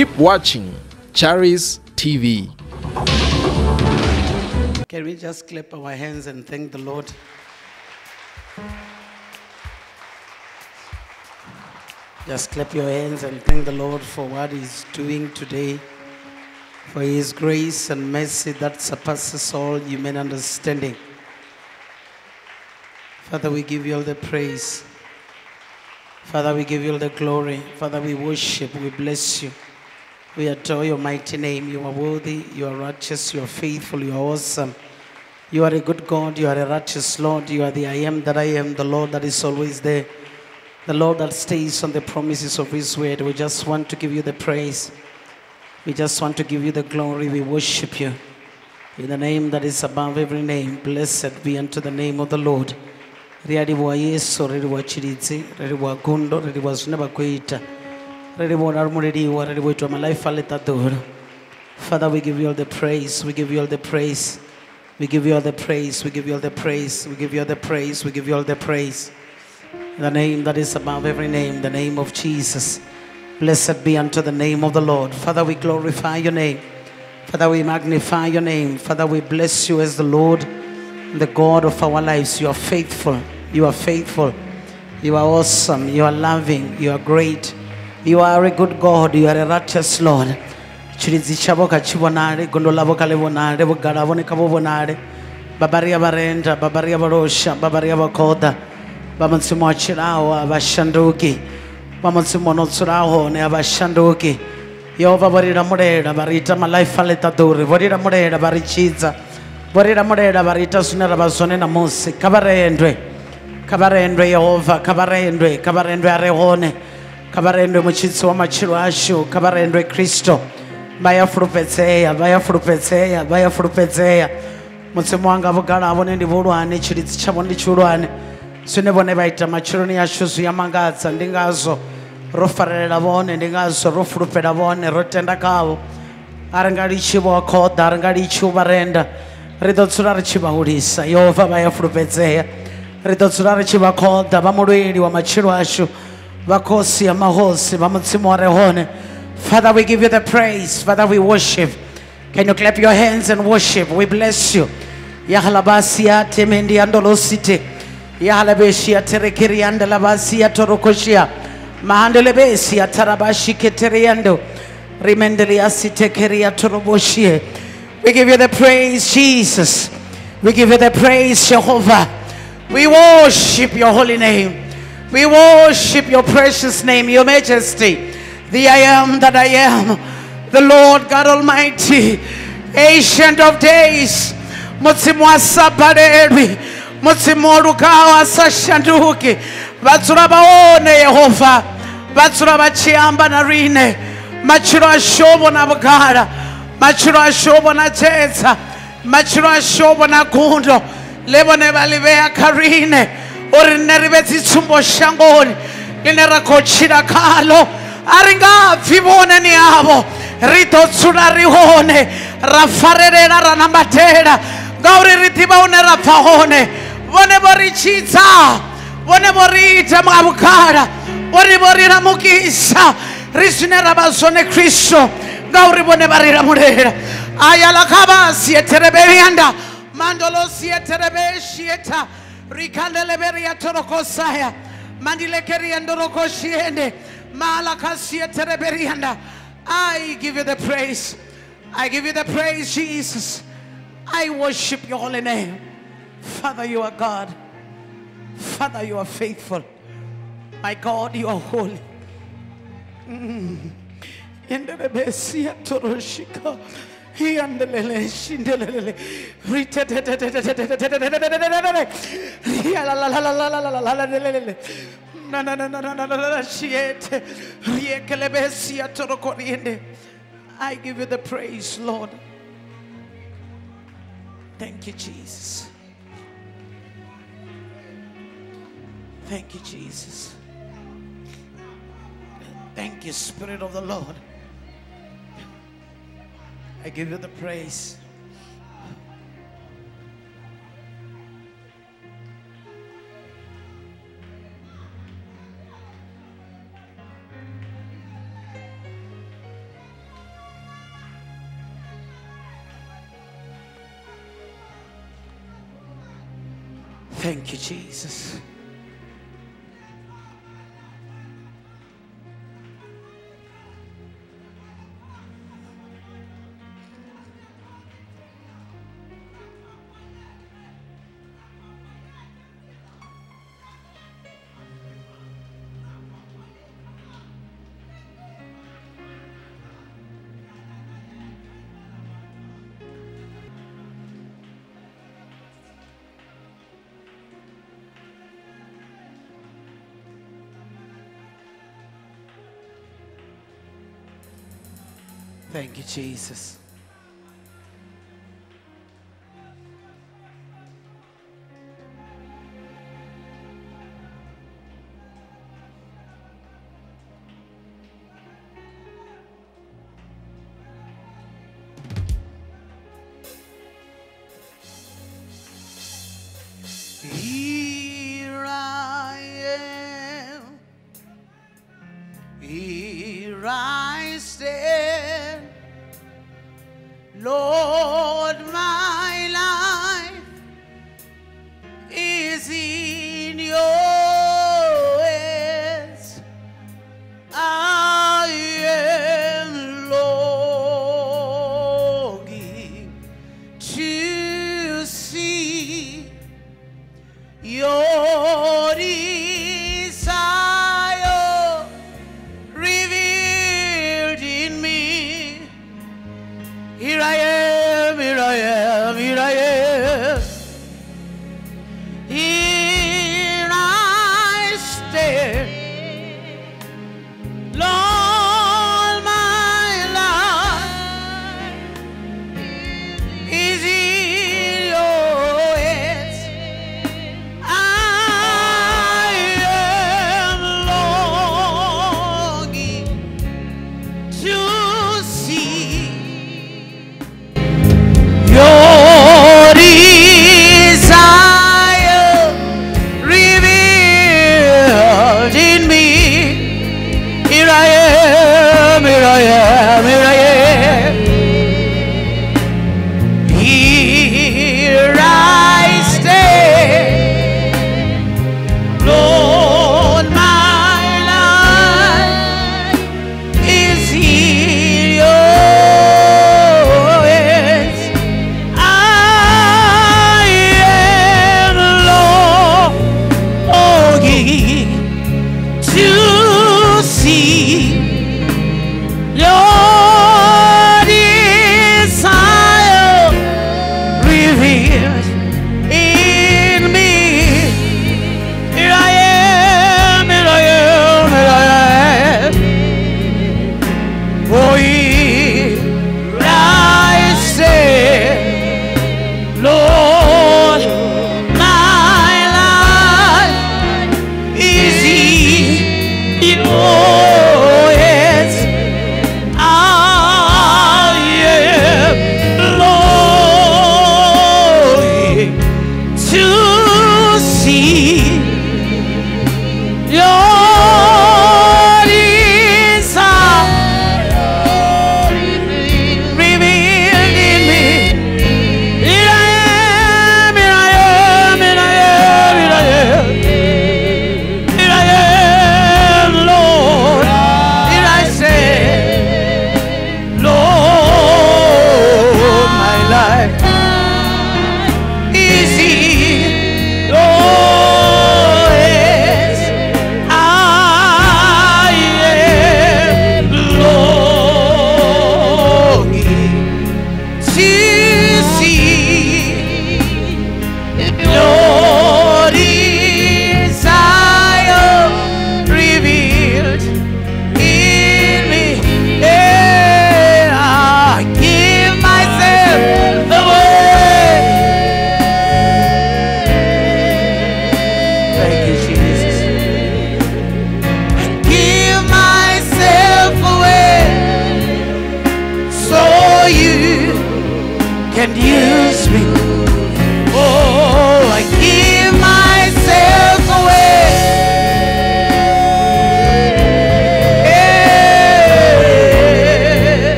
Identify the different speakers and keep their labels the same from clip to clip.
Speaker 1: Keep watching Charis TV.
Speaker 2: Can we just clap our hands and thank the Lord? Just clap your hands and thank the Lord for what He's doing today, for His grace and mercy that surpasses all human understanding. Father, we give you all the praise. Father, we give you all the glory. Father, we worship, we bless you. We adore your mighty name. You are worthy, you are righteous, you are faithful, you are awesome. You are a good God, you are a righteous Lord, you are the I am that I am, the Lord that is always there, the Lord that stays on the promises of His word. We just want to give you the praise. We just want to give you the glory. We worship you. In the name that is above every name, blessed be unto the name of the Lord. Father we give you all the praise we give you all the praise we give you all the praise we give you all the praise we give you all the praise we give you all the praise the name that is above every name the name of jesus blessed be unto the name of the lord father we glorify your name father we magnify your name father we bless you as the lord the God of our lives. You are faithful. You are faithful. You are awesome. You are loving. You are great. You are a good God, you are a righteous Lord. Chirizicha boka chibonare, gondola boka lebonare, bogara. Babaria barenda, babaria barosha, babaria bakota. Bamansimu achiraho abashanduki. Bamansimu notsuraho ne abashanduki. Yehova borira murera barita malaifa letaduri, borira murera barichiza. Borira murera barita sunera basone namusi. Kabarendwe. Kabarendwe Yehova, kabarendwe, kabarendwe arehone. kabarendwe muchitsi wamachiro ashu kabarendwe kristo. Vayafulupedzeya vayafulupedzeya vayafulupedzeya mutsimu wanga vugala avo ndi vulwane tshilidzi tshavho ndi tshihulwane zwine vone vha ita matshiloni ashu zwi ya mangadza ndi ngazwo ro farelela vhone ndi ngazwo ro fulufhela vhone ro tenda khavho a ri nga litshi vho khoḓa ri nga litshi u renda ri ḓo dzula ri tshi vha hulisa yehova vha ya fulufhedzea ri ḓo dzula ri mulweli wa matshilo ashu. Father we give you the praise. Father we worship. Can you clap your hands and worship? We bless you. Yahalabasiya temendi andolosite yahalabeshiya terekerianda labasiya torokoshia mahandelebesiya tarabashiketeriando rimendeliasitekeria toroboshie we give you the praise, Jesus. We give you the praise, Jehovah. We worship your holy name. We worship your precious name, your majesty. The I am that I am, the Lord God Almighty, ancient of days. mudzimu asapareri mudzimu worukawo asashanduki vadzura vaone yehovha vadzura vachiamba narine matshilo asho vona vugara matshilo asho vona tedza matshilo asho vona gundo levone valivea karine uri rine rive dzitsumbo shangoni. Line rakochira khalo. A ri nga pfhi voneni yavo ri ḓo dzula ri hone. Ra farelela ra nambatela. Ngauri ri ḓivha une ra bva hone. Vhone vho ri tshidza. Vhone vho ri ita nga vhukhala. Vhone vho ri lamukisa. Ri zwine ra vha zwone kristu ngauri vhone vha ri lamulela. Aya kha sietereberianda mandolo sieterebeshieta mandilekeriandorokoshiende malakasietereberianda I give you the praise. I give you the praise, Jesus. I worship your holy name. Father, you are God. Father, you are faithful. My God, you are holy. Mm. I give you the praise, Lord. Thank you, Jesus. Thank you, Jesus. Thank you, Spirit of the Lord. I give you the praise. Thank you, Jesus. Thank you, Jesus.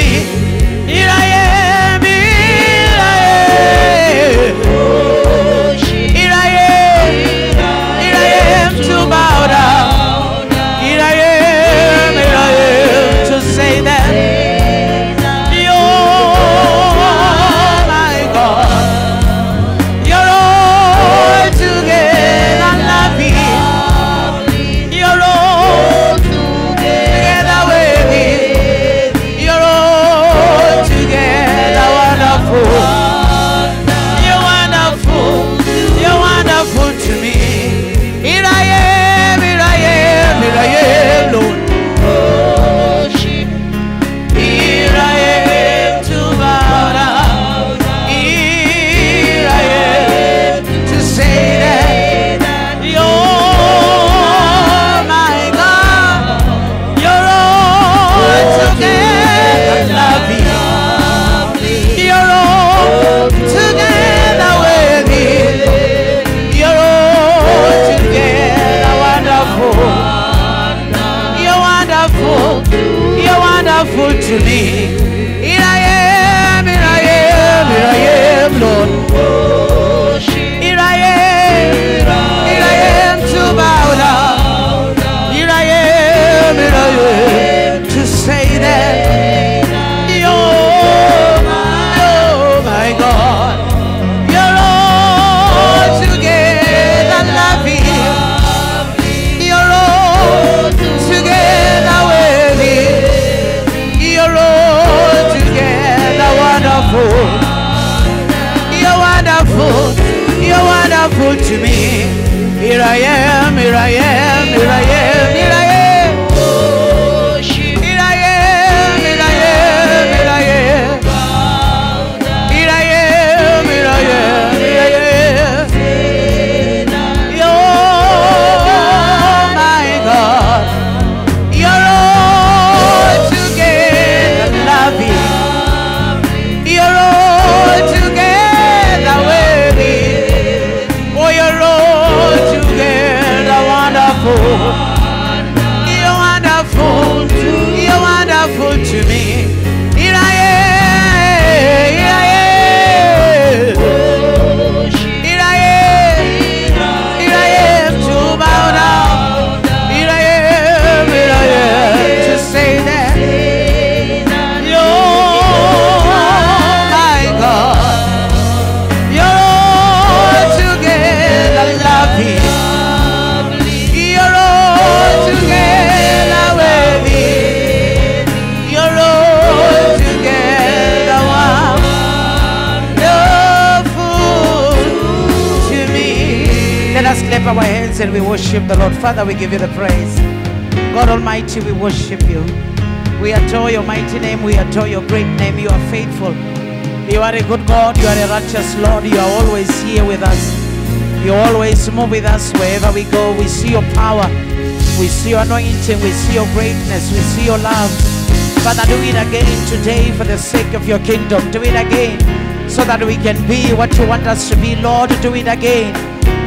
Speaker 2: Me. Here I am. I am, and we worship the Lord. Father, we give you the praise. God Almighty, we worship you. We adore your mighty name. We adore your great name. You are faithful. You are a good God. You are a righteous Lord. You are always here with us. You always move with us wherever we go. We see your power. We see your anointing. We see your greatness. We see your love. Father, do it again today for the sake of your kingdom. Do it again so that we can be what you want us to be. Lord, do it again.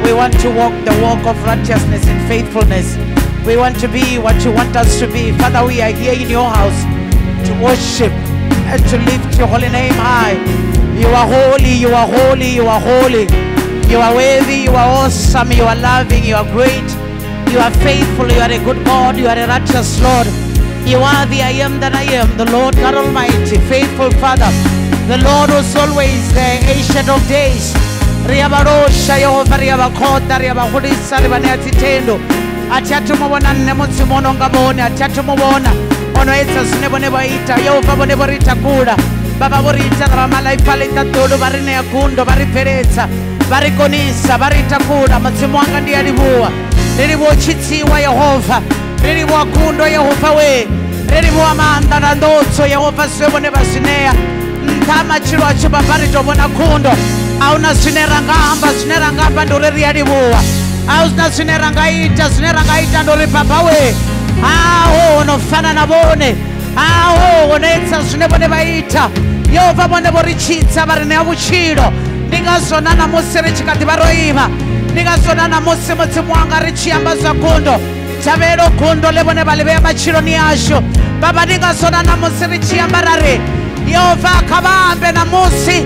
Speaker 2: We want to walk the walk of righteousness and faithfulness. We want to be what you want us to be. Father, we are here in your house to worship and to lift your holy name high. You are holy, you are holy, you are holy. You are worthy, you are awesome, you are loving, you are great. You are faithful, you are a good God, you are a righteous Lord. You are the I am that I am, the Lord God Almighty, faithful Father. The Lord was always the ancient of days. ri ya valosha yehovha ri ya vakhota ri ya vahulisa ri va nea dzithendo. A thi athu mu vhona nṋe mudzimu o no nga vhone a thi athu mu vhona o no edza zwine vhone vha ita yehovha vhone vho ri takula vha vha vho ri ita ra vha malaifa ḽiṱaḓulu vha ri nea gundo vha ri bveledza vha ri konisa vha ri takula mudzimu wanga ndi ya livhuwa. Ri livhuwa tshitsiwa yehovha ri livhuwa gundo yehovha we. Ri livhuwa maanḓa na nḓotso yehovha zwe vhone vha zwi nea nṱha matshilo a tshi vhabva ri tou vhona gundo hauna zwine ra nga amba zwine ra nga amba ndori ri a livhuwa. Ahuna zwine ra nga ita zwine ra nga ita ndori papawe aho ho no fana na vhone. Aho ho no etsa zwine vhone vha ita. Yehova vhone vho ri tshitsa vha ri nea vhutshilo. Ndi ngazwo na namusi ri tshi kha ḓivha ro ima. Ndi ngazwo na namusi mudzimu wanga ri tshi amba zwa gundo tshavhelo gundo ḽe vhone vha ḽi vhea matshiloni ashu. Baba ndi ngazwo na namusi ri tshi amba ra ri yehova kha vha ambe namusi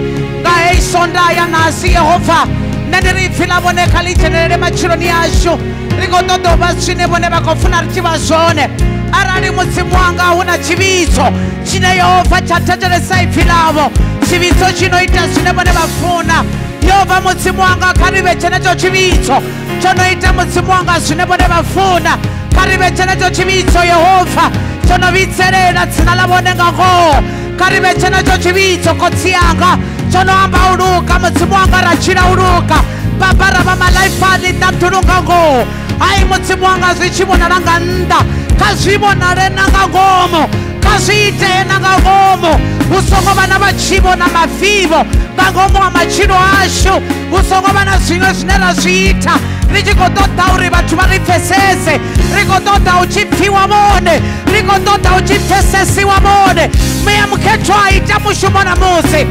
Speaker 2: ngaeisonda ya nhasi yehovha nene ripfi lavoneka li dzhenelele matshiloni yaxu ri ngo ṱoḓa u vha zwine vhone vha khou funa ri tshi vha zwone. Arali mudzimu wanga hu na tshivhidzo tshine yehovha tsha thetshelesa ipfi ḽavo tshivhidzo tshi no ita zwine vhone vha funa. Yehovha mudzimu wanga kha ri vhe tshenetsho tshivhidzo tsho no ita mudzimu wanga zwine vhone vha funa. Kha ri vhe tshenetsho tshivhidzo yehovha tsho no vhidzelela dzina ḽa vhone nga ngoho. Kha ri vhe tshenetsho tshivhidzo khotsi yanga tonoamba uluka mudzimu wanga rachira uluka baba ravamalaifani ndamutununga ngo ai mudzimu wanga zvichivona ranga nda. Kazvivonare nanga ngomo kazviitee nanga ngomo usongo vana vachivona mavhivo vangomo wa machiro ashu. Usongo vana zvimwe zvine razviita. Ri tshi khou ṱoḓa uri vhathu vha ri pfesese ri khou ṱoḓa u tshi pfhiwa mone. Ri khou ṱoḓa u tshi pfesesiwa mone. Muya mukhethwa ita mushumo na musi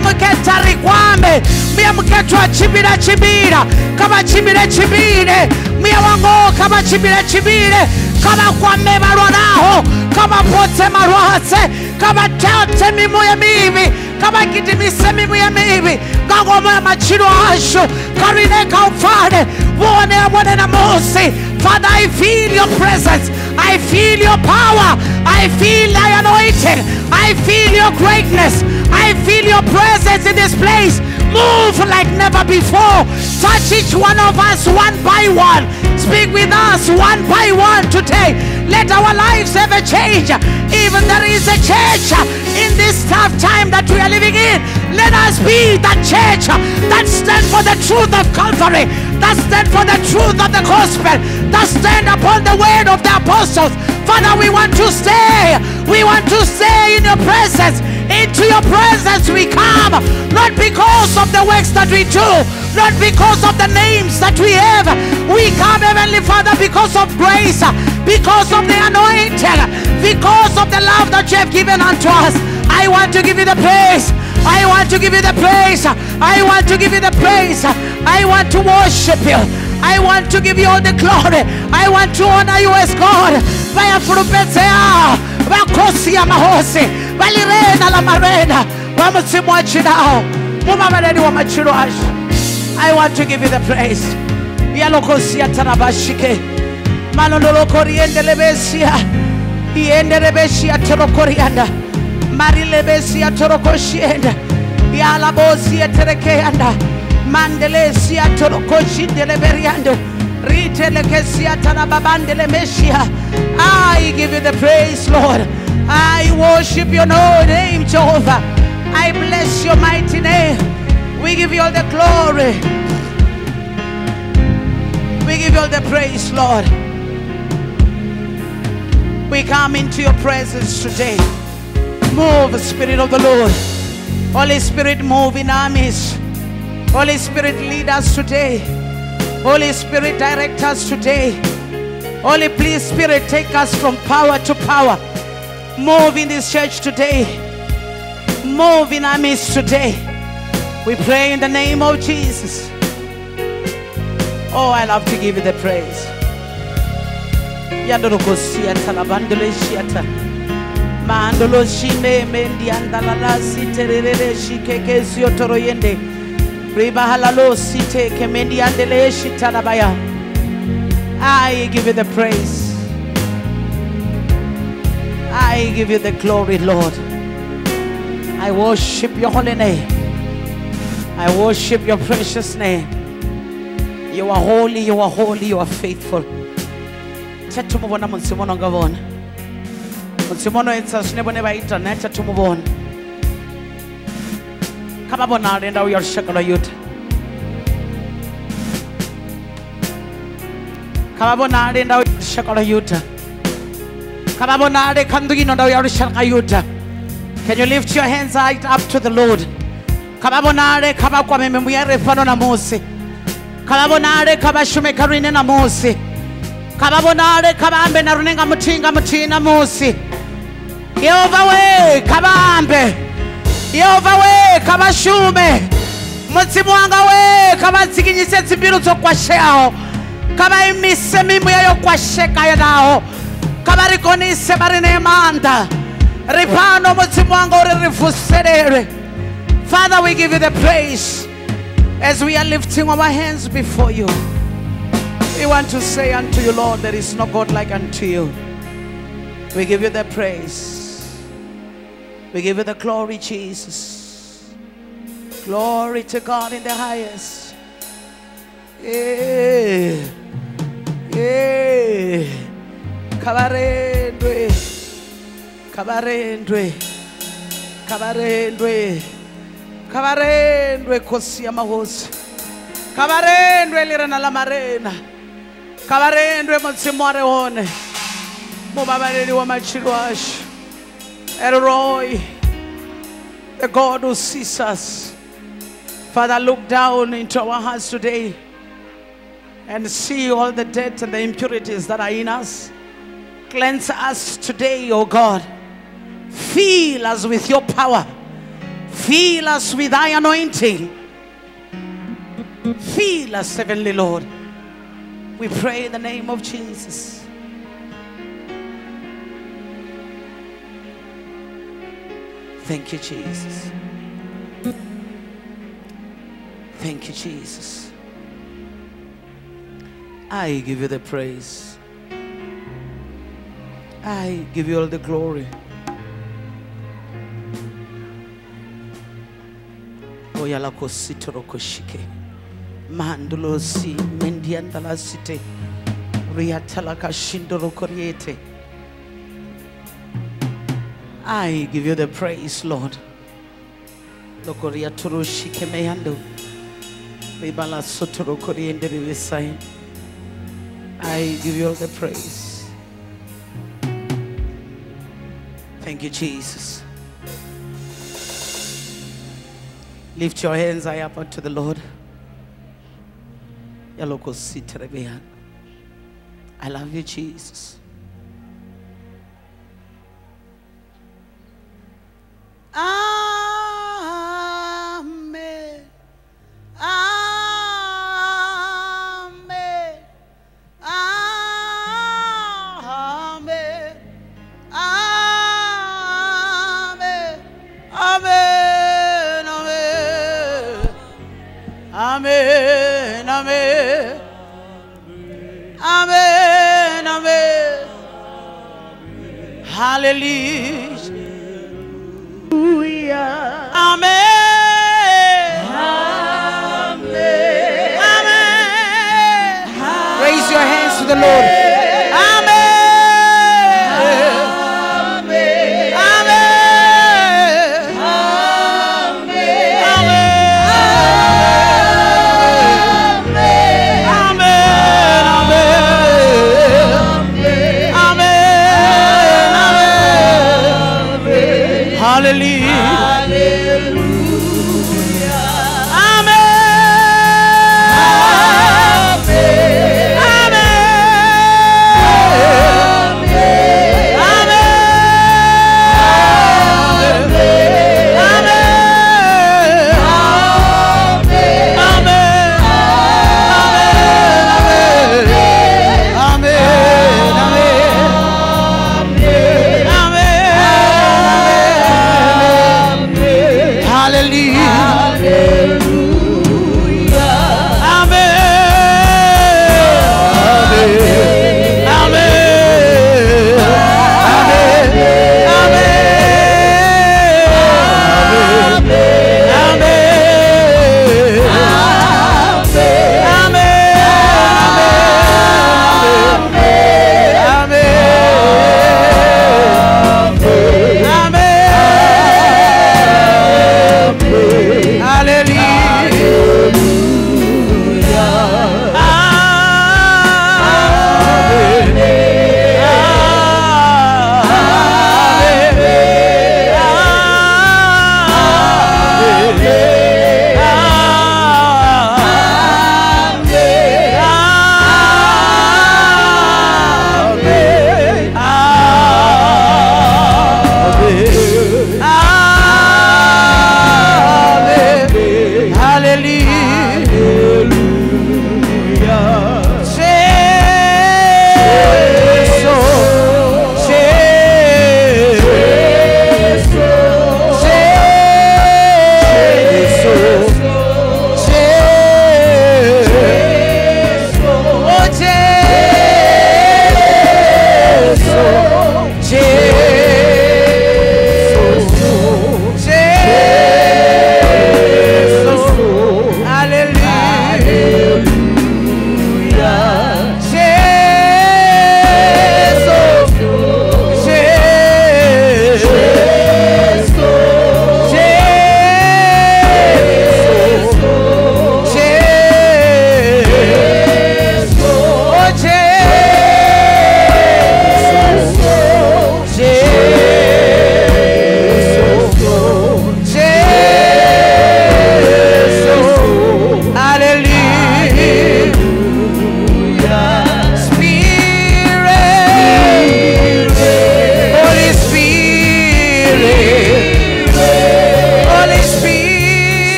Speaker 2: muyamuke tarikwambe muyamuke twachibirachibira kavachibirecibire muya wango kavachibirechibire kavakwame valwalaho kavapotse malwase kavatete mimoya mivi kavagidimise mimuya mivi kangomoya machilo ashu kalwine kaufane vuone abone na mosi father i feel your presence. I feel your power. I feel thy anointing. I feel your greatness. I feel your presence in this place. Move like never before. Touch each one of us one by one. Speak with us one by one today. Let our lives a change. Even there is a church in this tough time that we are living in. Let us be that church that stand for the truth of calvary that stand for the truth of the gospel that stand upon the word of the apostles. Father we want to stay. We want to stay in your presence. Into your presence we come. Not because of the works that we do. Not because of the names that we have. We come heavenly father because of grace. Because of the anointing. Because of the love that you have given unto us. I want to give you the praise. I want to give you the praise. I want to give you the praise. I want to worship you I want to give you all the glory. I want to honor you as God. Vayafulumezea ah, vakosi ya mahosi valirena la marena. Vamutsimu wa chinao mumavaleni wa machilo asho I want to give you the praise. Yalokosi ya tarabashike malondolokoriende lebesia iende lebesia torokorianda marilebesia torokoshienda yalabosia terekeanda tarababandele meshia. I give you the praise Lord. I worship your name Jehovah. I bless your mighty name. We give you all the glory. We give you all the praise Lord. We come into your presence today. Move Spirit of the Lord. Holy Spirit move in our midst Holy Spirit, lead us today. Holy Spirit, direct us today. Holy please, Spirit, take us from power to power. Move in this church today. Move in our midst today. We pray in the name of Jesus. Oh, I love to give you the praise. Mandolo shine. I give you the praise. I give you the glory, Lord. I worship your holy name. I worship your precious name. You are holy, you are holy, you are faithful. Chatumubona munsimono ngavona. Munsimono etsa shinebone baita na chatumubona. kababonale ndawo yalushakala yuta kababonale ndawo yalushakala yuta kababonale kandugino ndawo yalushaka yuta can you lift your hands right up to the lord? Kababonale kabakwameme muyare pano na mose kababonale kabashume karine na mose kababonale kabambe na runenga mutinga mutina mose yehova we kabambe yehova we kabashume. Mudzimu wanga we kabadzikinyise dzimbiru dzokwashawo kabaimise mimweya yokwasheka nawo. Kabarigonise barine manda ripano mudzimu wanga uri rivuserere father we give you the praise. As we are lifting our hands before you we want to say unto you lord there is no god like unto you. We give you the praise we give you the glory, Jesus. Glory to God in the highest. Yeah. Yeah. Kabarendwe. Kabarendwe. Kabarendwe. Kabarendwe kosi ya mahosi. Kabarendwe lirana la marena. Kabarendwe mutsimware one. Mubabaleli wa machirwashi. El Roi, the God who sees us. Father, look down into our hearts today and see all the debt and the impurities that are in us. Cleanse us today, O God. Fill us with your power. Fill us with thy anointing. Fill us, Heavenly Lord. We pray in the name of Jesus. Thank you, Jesus. Thank you, Jesus. I give you the praise. I give you all the glory. Oyala kositoro koshike. Mandulo si mendiandala site. Riatala kashindoro koriete. I give you the praise, Lord. Lokoria toro shike meyando. Ribala sotoro koriende ribisai. I give you all the praise. Thank you, Jesus. Lift your hands high up unto the Lord. I love you, Jesus. Amen. Amen. Amen. Amen. Amen. Amen. Amen. Amen. Amen. Hallelujah. The Lord.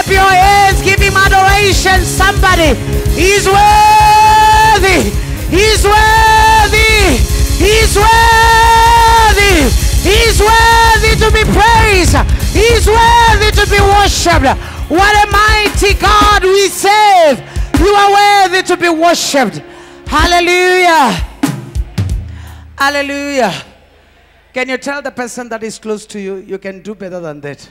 Speaker 2: Clap your hands, give him adoration, somebody. He's worthy. He's worthy. He's worthy. He's worthy to be praised. He's worthy to be worshipped. What a mighty God we serve. You are worthy to be worshipped. Hallelujah. Hallelujah. Can you tell the person that is close to you, you can do better than that?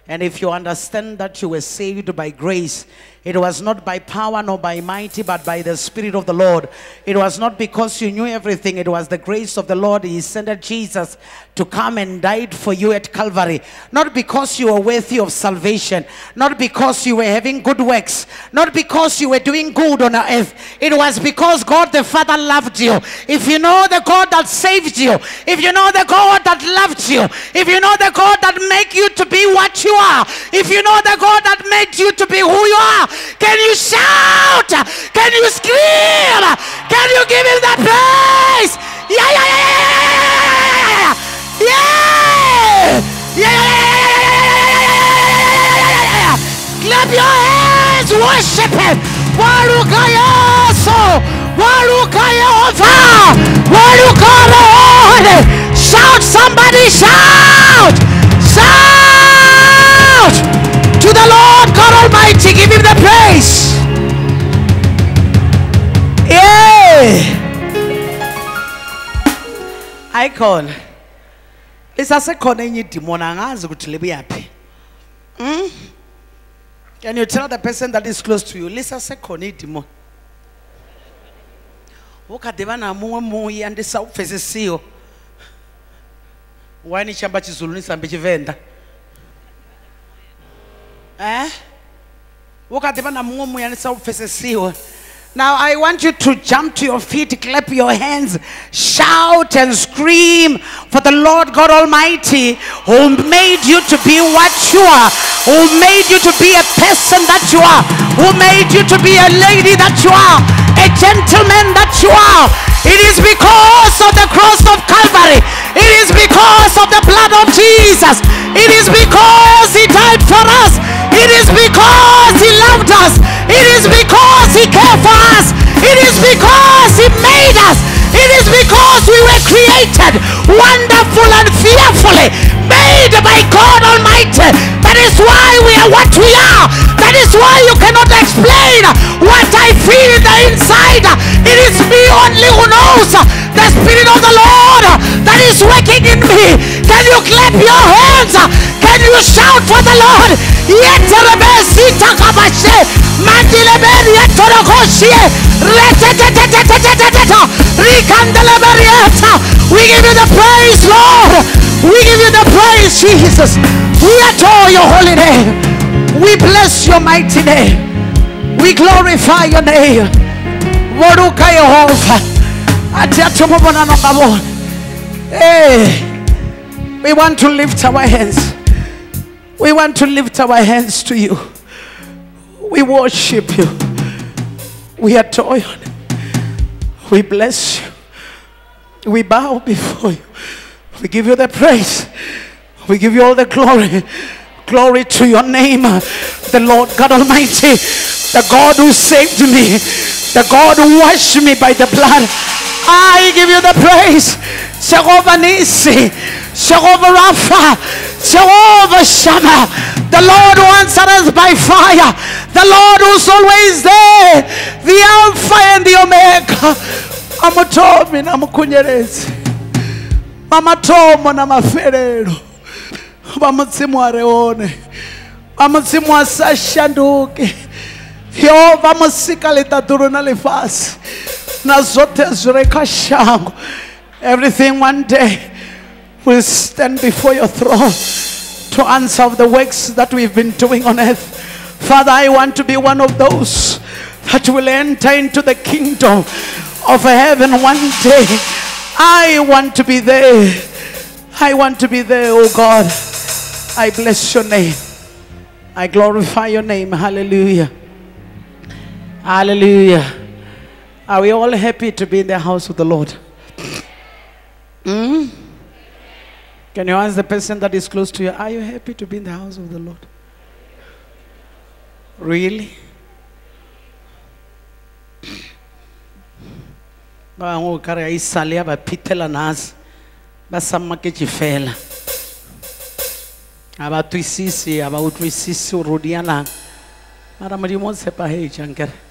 Speaker 2: and if you understand that you were saved by grace, it was not by power nor by mighty, but by the Spirit of the Lord. It was not because you knew everything, it was the grace of the Lord. He sent Jesus to come and died for you at Calvary. Not because you were worthy of salvation, not because you were having good works, not because you were doing good on earth. It was because God the Father loved you. If you know the God that saved you, if you know the God that loved you, if you know the God that made you to be what you are, if you know the God that made you to be who you are, can you shout? Can you scream? Can you give him the praise? Yeah, yeah, yeah, yeah, yeah, yeah, yeah, yeah, yeah, yeah, yeah, yeah, yeah, yeah, yeah, yeah, Clap your hands, worship him. Waruka Yesu, Waruka Yehova, Waruka Lord. Shout, somebody shout Lord God Almighty. Give him the praise. Yeah. Icon. Lisasekhona enye idimoni angazi ukuthi libuyaphi. Hmm? Can you tell the person that is close to you, lisasekhona idimoni? ukade vana muṅwe muya ndi sa u pfesesiho wani tshi amba tshizulu ni Eh? pfesesiho Now I want you to jump to your feet, clap your hands, shout and scream for the Lord God Almighty who made you to be what you are, who made you to be a person that you are, who made you to be a lady that you are, a gentleman that you are. It is because of the cross of Calvary. It is because of the blood of Jesus. It is because he died for us. It is because he loved us. It is because he cared for us. It is because he made us. It is because we were created wonderful and fearfully made by God Almighty. That is why we are what we are. That is why you cannot explain what I feel in the inside. It is me only who knows the Spirit of the Lord that is working in me. Can you clap your hands? Can you shout for the Lord? We give you the praise, Lord. We give you the praise, Jesus. We adore your holy name. We bless your mighty name. We glorify your name. We want to lift our hands. We want to lift our hands to you. We worship you. We adore you. We bless you. We bow before you. We give you the praise. We give you all the glory. Glory to your name, the Lord God Almighty, the God who saved me, the God who washed me by the blood. I give you the praise. Jehovah Nissi, Jehovah Rapha, Jehovah Shammah, the Lord who answered us by fire, the Lord who's always there, the Alpha and the Omega. Amutomi na mukunyerezi, mamatomo na maferero, vamutsimu areone, vamutsimu asashanduke. Yehova musika litaturu na lifasi na zote zire kha shango everything one day will stand before your throne to answer the works that we've been doing on earth. Father, I want to be one of those that will enter into the kingdom of heaven one day. I want to be there. I want to be there, oh God. I bless your name. I glorify your name. Hallelujah. Hallelujah. Are we all happy to be in the house of the Lord? Hmm? Can you ask the person that is close to you, Are you happy to be in the house of the Lord? Really? ba bangwe o ka a isale ya ba phithela nase ba sa fela ga ba twisise ga ba utlwisise o dialang mara modimo o tshepagetsang kere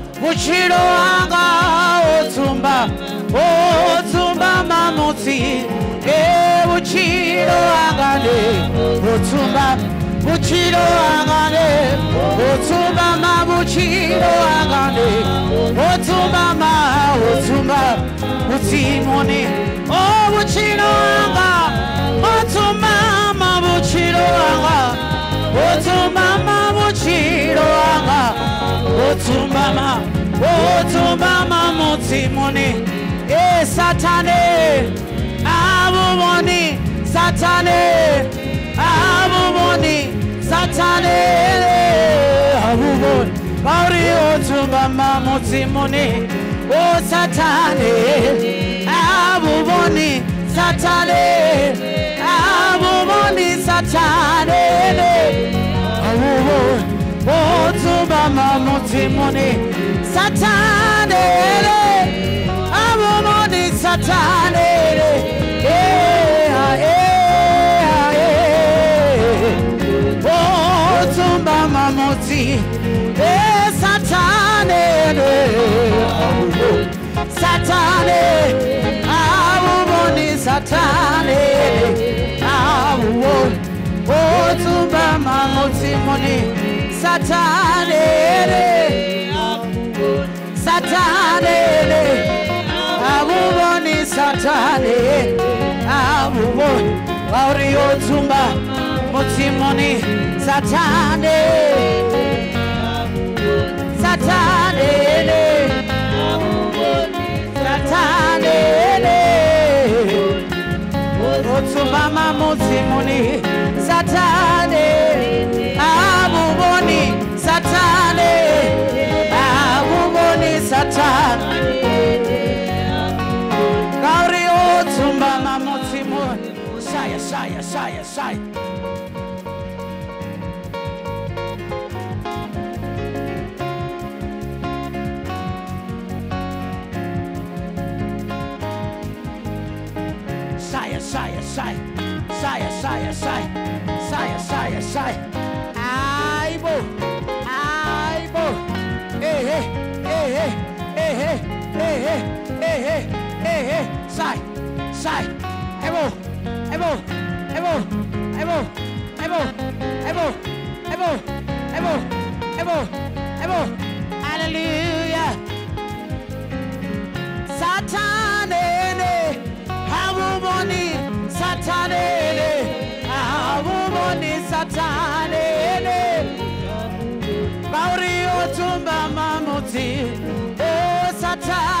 Speaker 2: vutshilo hanga o oh, tsumba o tsumba mamutsi e eh, vutshilo hanga ne o tsumba vutshilo hanga ne o tsumba ma vutshilo hanga ne o tsumba ma o tsumba vutsimoni o vutshilo hanga o tsumba ma vutshilo o tsumba ma vutshilo otumba ma otumba ma mutimuni e satane abuboni satane abuboni satane. Abuboni bauri otumba ma mutimuni o satane abuboni satane. Abuboni satane. Abuboni Otu ba ma moti money, satane, awo bama mutimuni eh. Abumuni satanere eha eha e otumba mamuti e eh. Satane abumuni satane, awo money satane, awo. Otu ba ma otumba mamutimuni satane satanele, awuboni satane awuboni. Wauri yodzumba mutimoni. Satane satanele, satanele, rodzumba mamutsimuni satanele. Kari otsumba mamotsimo Shaya, shaya, shaya, shaya Shaya, shaya, shaya. Shaya, shaya, shaya. Shaya, shaya, shaya. Eh eh eh eh eh. Eh sai. Sai ebo ebo ebo ebo ebo ebo ebo ebo ebo ebo hallelujah satanene habumoni satanene habumoni satanene. Bauri otumba mamuti o satane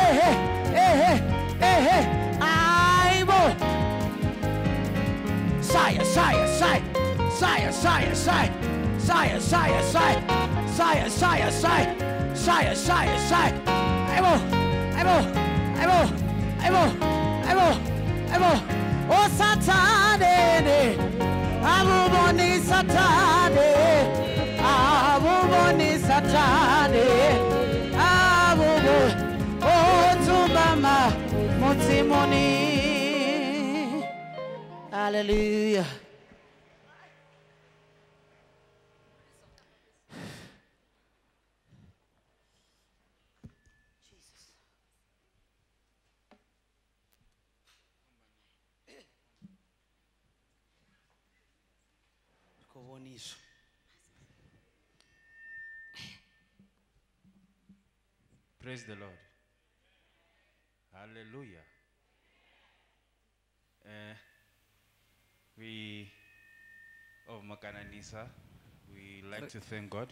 Speaker 2: ehe ehe ehe ehe ehe ehe ehe ehe aibo saya saya saya saya saya saya saya saya saya saya saya saya saya saya saya emo emo emo emo emo emo oh satane abuboni satane abuboni satane abubu mutimoni hallelujah kuboniswa
Speaker 3: Praise the Lord. Hallelujah. Uh, we of Makananisa, we like to thank God.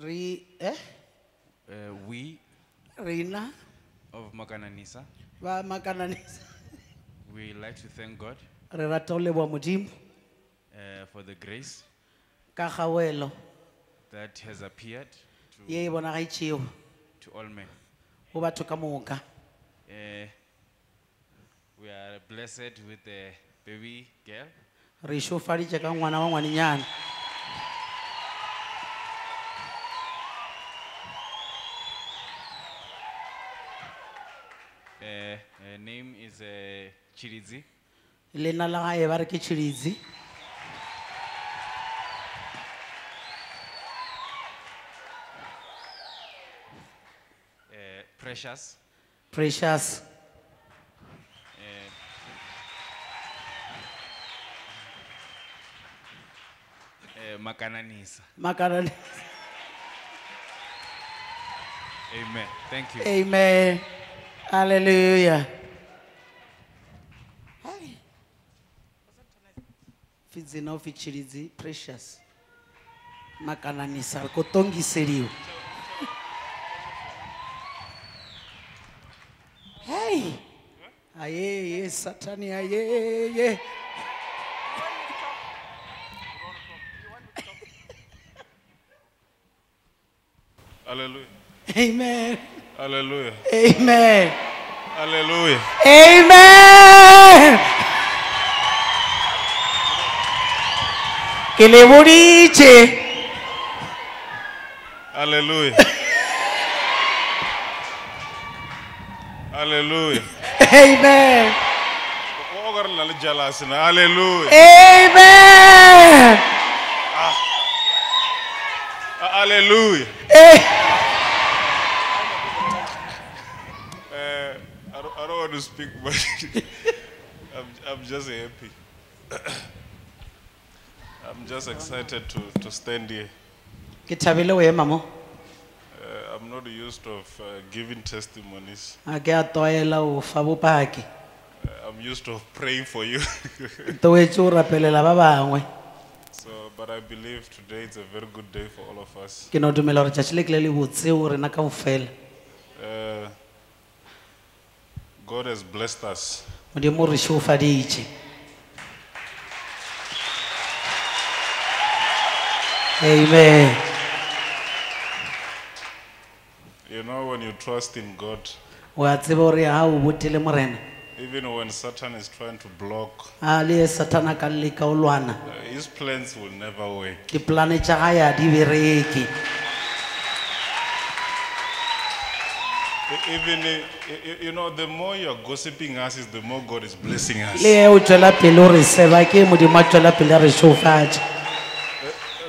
Speaker 2: ri eh?
Speaker 3: Uh, we
Speaker 2: rina?
Speaker 3: of Makananisa,
Speaker 2: va makananisa
Speaker 3: we like to thank God.
Speaker 2: Re rata go leboa
Speaker 3: uh, for the grace
Speaker 2: ka kgawelo
Speaker 3: that has appeared to, to all men.
Speaker 2: go batho ka moka.
Speaker 3: Uh, we are blessed with the baby girl.
Speaker 2: re šofaditše ka ngwana wa ngwanenyana
Speaker 3: Uh, her name is uh, Chirizi.
Speaker 2: lena la gae ba re ke tšhiditse
Speaker 3: Uh, Precious.
Speaker 2: precious.
Speaker 3: Eh, eh, Makananisa.
Speaker 2: Makananisa.
Speaker 3: Amen. Thank you.
Speaker 2: Amen. Hallelujah. Hi. Fidzinao fichirizi precious. Makananisa kutongiseriwa. Ayeye satani ayeye
Speaker 4: Hallelujah.
Speaker 2: amen
Speaker 4: Hallelujah.
Speaker 2: amen
Speaker 4: Hallelujah.
Speaker 2: Amen. Que le boditse.
Speaker 4: Hallelujah. Hallelujah.
Speaker 2: Amen.
Speaker 4: Na. Hallelujah.
Speaker 2: Amen.
Speaker 4: Hallelujah. Uh, I, don't, I don't want to speak, but I'm, I'm just happy. I'm just excited to, to stand here. I'm not used of uh, giving testimonies.
Speaker 2: A ke a tlwaela o fa bopaki.
Speaker 4: Uh, I'm used of praying for you.
Speaker 2: Toetse o rapelela ba bangwe.
Speaker 4: so, but I believe today is a very good day for all of us.
Speaker 2: Ke no dumela gore tšatši le ke le le botse o rena kaofela.
Speaker 4: Uh, God has blessed us.
Speaker 2: Modimo re šofaditše. Amen.
Speaker 4: You know, when you trust in God,
Speaker 2: Wa tseba gore ha o botele morena.
Speaker 4: even when Satan is trying to block,
Speaker 2: A le satana ka leka o lwana.
Speaker 4: uh, his plans will never work.
Speaker 2: Diplane tša gae a di bereke.
Speaker 4: E- Even, uh, y- y- you know, the more you are gossiping us, is the more God is blessing us.
Speaker 2: Le o tswela pele o re seba ke modimo a tšwela pele a re šofatša.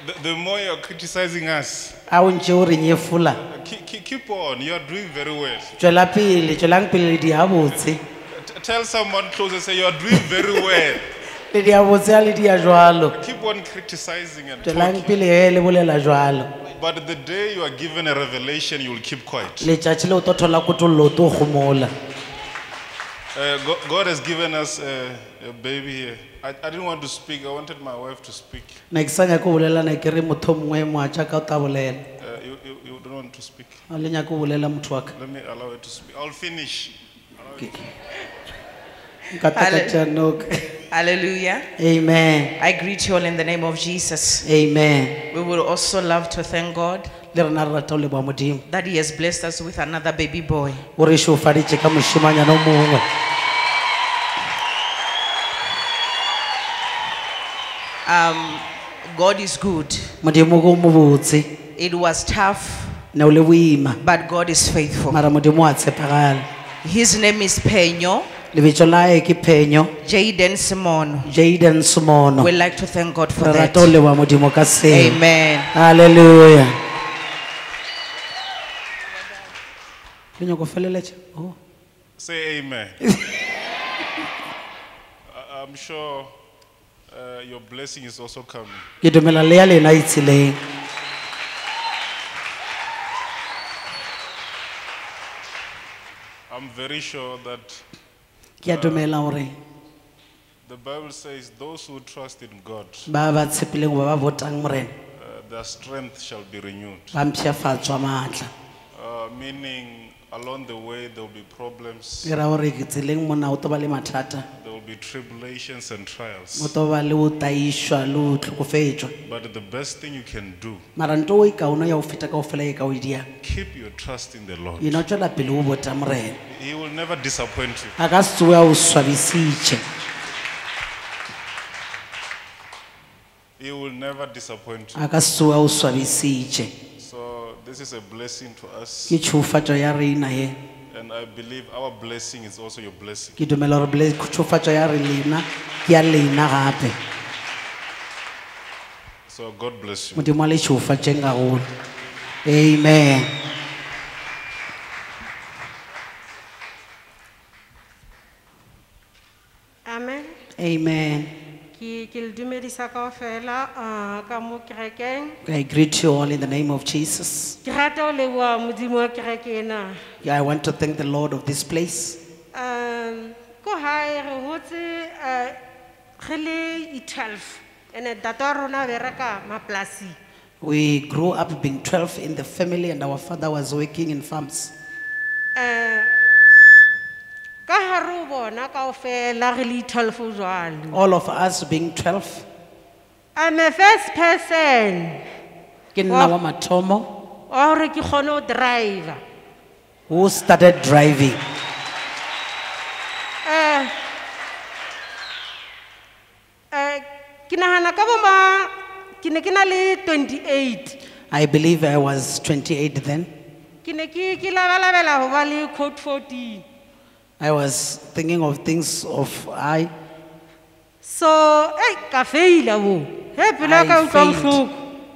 Speaker 4: The, the more you're criticizing us,
Speaker 2: a o o re nyefola
Speaker 4: keep, keep, keep on. You're doing very well.
Speaker 2: tswela pele tswelang pele le di gabotse
Speaker 4: T- tell someone close and say, You're doing very well.
Speaker 2: le di gabotse a le dia jalo
Speaker 4: keep on criticizing and
Speaker 2: tswelang
Speaker 4: talking.
Speaker 2: pele ge le bolela jalo
Speaker 4: But the day you are given a revelation, you will keep quiet.
Speaker 2: letšatši le o tlo thola kotololo o tlo gomola
Speaker 4: Uh, God, God has given us a, a baby here. I, I didn't want to speak. I wanted my wife to speak.
Speaker 2: na ke sa o bolelana ke re motho o mongwe o bolela
Speaker 4: Uh, you, you, you don't want to speak.
Speaker 2: a le nyako o bolela motho wa ka
Speaker 4: Let me allow her to speak. I'll finish.
Speaker 2: nka takatšanoka
Speaker 5: Hallelujah.
Speaker 2: amen
Speaker 5: I greet you all in the name of Jesus.
Speaker 2: amen
Speaker 5: We would also love to thank God
Speaker 2: le rena re rata o leboa modimo
Speaker 5: that He has blessed us with another baby boy.
Speaker 2: o re šofaditše ka mošimanyana o mongwe
Speaker 5: Um, God is good. It was tough, but God is faithful.
Speaker 2: mara modimo a tshepagala
Speaker 5: His name is Penyo.
Speaker 2: lebitso ke phenyo
Speaker 5: Jaden simono
Speaker 2: jaden simono
Speaker 5: we like to thank God for that.
Speaker 2: modimo ka seo
Speaker 5: Amen.
Speaker 2: hallelujah le nyako feleletša oh.
Speaker 4: Say amen. I- I'm sure uh, your blessing is also coming.
Speaker 2: ke dumela le ya lena e
Speaker 4: I'm very sure that
Speaker 2: ke a dumela gore
Speaker 4: the Bible says those who trust in God,
Speaker 2: ba ba tshepileng goba ba botang morena
Speaker 4: uh, their strength shall be renewed.
Speaker 2: ba mpšhafatswa maatla
Speaker 4: Uh, meaning, along the way, there will be problems,
Speaker 2: ke ra gore ke tseleng mona o to ba le mathata
Speaker 4: there will be tribulations and
Speaker 2: o
Speaker 4: trials.
Speaker 2: to ba le o taišwa le o tlhokofetšwa
Speaker 4: But the best thing you can do,
Speaker 2: mara nto o ikaona ya go feta ka go fela e ka o diang
Speaker 4: keep your trust in the Lord.
Speaker 2: yena o tswela pele o bota morena
Speaker 4: He will never disappoint you.
Speaker 2: a ka se tsoe a o swabisitše
Speaker 4: He will never disappoint you.
Speaker 2: a ka se tsoe a o swabisitše
Speaker 4: So, this is a blessing to us.
Speaker 2: ke tshofatso ya rena ye
Speaker 4: And I believe our blessing is also your blessing.
Speaker 2: ke dumela gore ble- tshofatso ya re lena ke ya lena gape
Speaker 4: So, God bless you.
Speaker 2: modimo a le tšhofatšeng gagolo amen
Speaker 6: Amen. Uh,
Speaker 2: i greet you all in the name of jesus
Speaker 6: Ke rata ho leboha modimo wa kereke ena.
Speaker 2: Yeah, i want to thank the lord of this place
Speaker 6: Um ko hae re hotse uh, re le i12 ene tata wa rona o bereka mapolasing.
Speaker 2: we grew up being 12 in the family and our father was working in farms
Speaker 6: uh, ka hare ho bona kaofela re le i12 jwalo.
Speaker 2: all of us being 12
Speaker 6: I'm a first person.
Speaker 2: Ke nna
Speaker 6: Wow.
Speaker 2: wa mathomo.
Speaker 6: wa hore ke kgone ho driver.
Speaker 2: who started driving?
Speaker 6: Eh, eh, ke nahana ka boma ke ne ke na le 28
Speaker 2: i believe i was 28 then.
Speaker 6: Ke ne ke ke labalabela ho ba le code 14
Speaker 2: i was thinking of things of i.
Speaker 6: So ei ka feila bo he pelo ya ka
Speaker 2: I failed,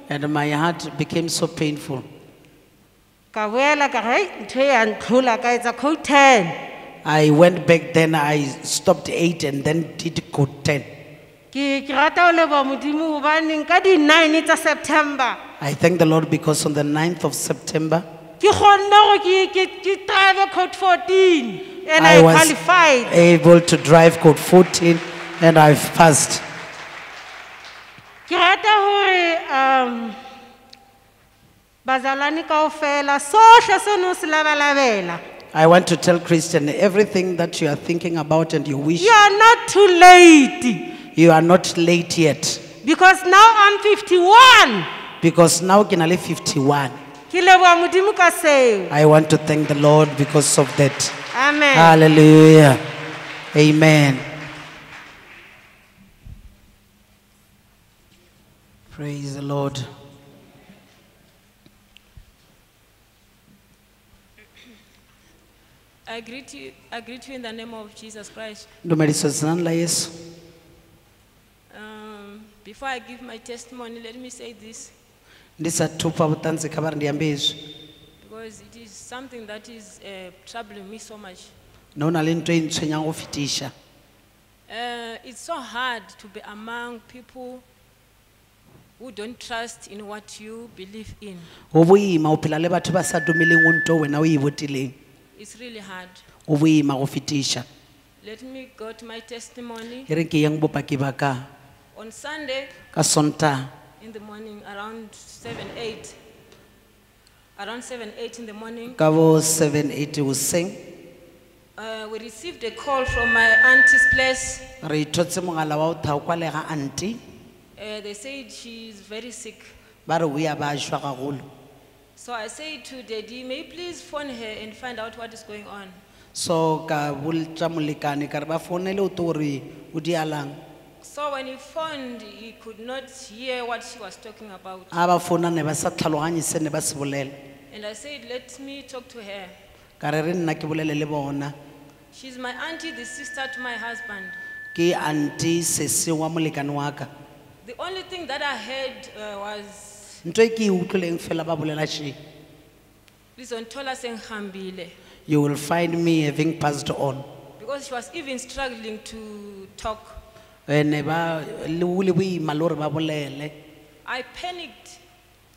Speaker 2: and my heart became so painful.
Speaker 6: Ka boela ka re "Hei, ntho ya ntlhola ka etsa code 10
Speaker 2: I went back then, I stopped eight and then did code 10.
Speaker 6: ke ke rata ho leboha modimo hobaneng ka di-9 tsa september.
Speaker 2: I thank the Lord because on the 9th of September,
Speaker 6: ke kgonne gore ke- ke ke drive code 14 and i,
Speaker 2: I was
Speaker 6: qualified.
Speaker 2: able to drive code 14 and I've passed.
Speaker 6: Ke rata um bazalwane kaofela se no se labalabela
Speaker 2: I want to tell Christian everything that you are thinking about and you wish
Speaker 6: you are not too late
Speaker 2: you are not late yet
Speaker 6: because now i'm 51
Speaker 2: because now Kinale 51.
Speaker 6: ke leboha modimo ka seo
Speaker 2: I want to thank the Lord because of that.
Speaker 6: amen
Speaker 2: Hallelujah. Amen. Praise the Lord.
Speaker 7: I greet you, I greet you in the name of Jesus Christ.
Speaker 2: Dumediso tsenang la Yesu.
Speaker 7: Um, before I give my testimony, let me say this
Speaker 2: ndisatupa vhuṱanzi kha vha ri ndi ambe hezwi
Speaker 7: because it is something that is uh, troubling me so much.
Speaker 2: ne o na le ntho e ntshwenyang go fetiša
Speaker 7: Uh, it's so hard to be among people who don't trust in what you believe in.
Speaker 2: go boima o phela le batho ba sa dumeleng o nto wena o e botileng
Speaker 7: It's really hard.
Speaker 2: go boima go fetiša
Speaker 7: Let me go to my testimony.
Speaker 2: e re ke yang bopaki ba ka
Speaker 7: On Sunday
Speaker 2: ka sontaga
Speaker 7: in the morning, around 7, 8, around 7, 8 in the morning,
Speaker 2: ka bo 7 8 goseng
Speaker 7: uh, we received a call from my auntie's place.
Speaker 2: re ithotse mogala wa o thao kwa le ga
Speaker 7: Uh, they said she's very sick.
Speaker 2: ba re o ya ba šwa gagolo
Speaker 7: So I said to Daddy, may you please phone her and find out what is going on.
Speaker 2: so ka boltša molekane ka re ba founele o to gore o dialang
Speaker 7: So when he phoned, he could not hear what she was talking about.
Speaker 2: a ba founa ne ba sa tlhaloganye se ne ba se bolela
Speaker 7: And I said, let me talk to her.
Speaker 2: ka re re nna ke bolele le bona
Speaker 7: She's my auntie, the sister to my husband.
Speaker 2: ke ante sese wa molekane wa ka
Speaker 7: The only thing that I heard uh, was,
Speaker 2: ntho e ke e utlwileng fela ba bolela she
Speaker 7: Lizontola Senghambile,
Speaker 2: you will find me having passed on.
Speaker 7: Because she was even struggling to talk.
Speaker 2: ene ba le o le boima le gore ba bolele.
Speaker 7: I panicked.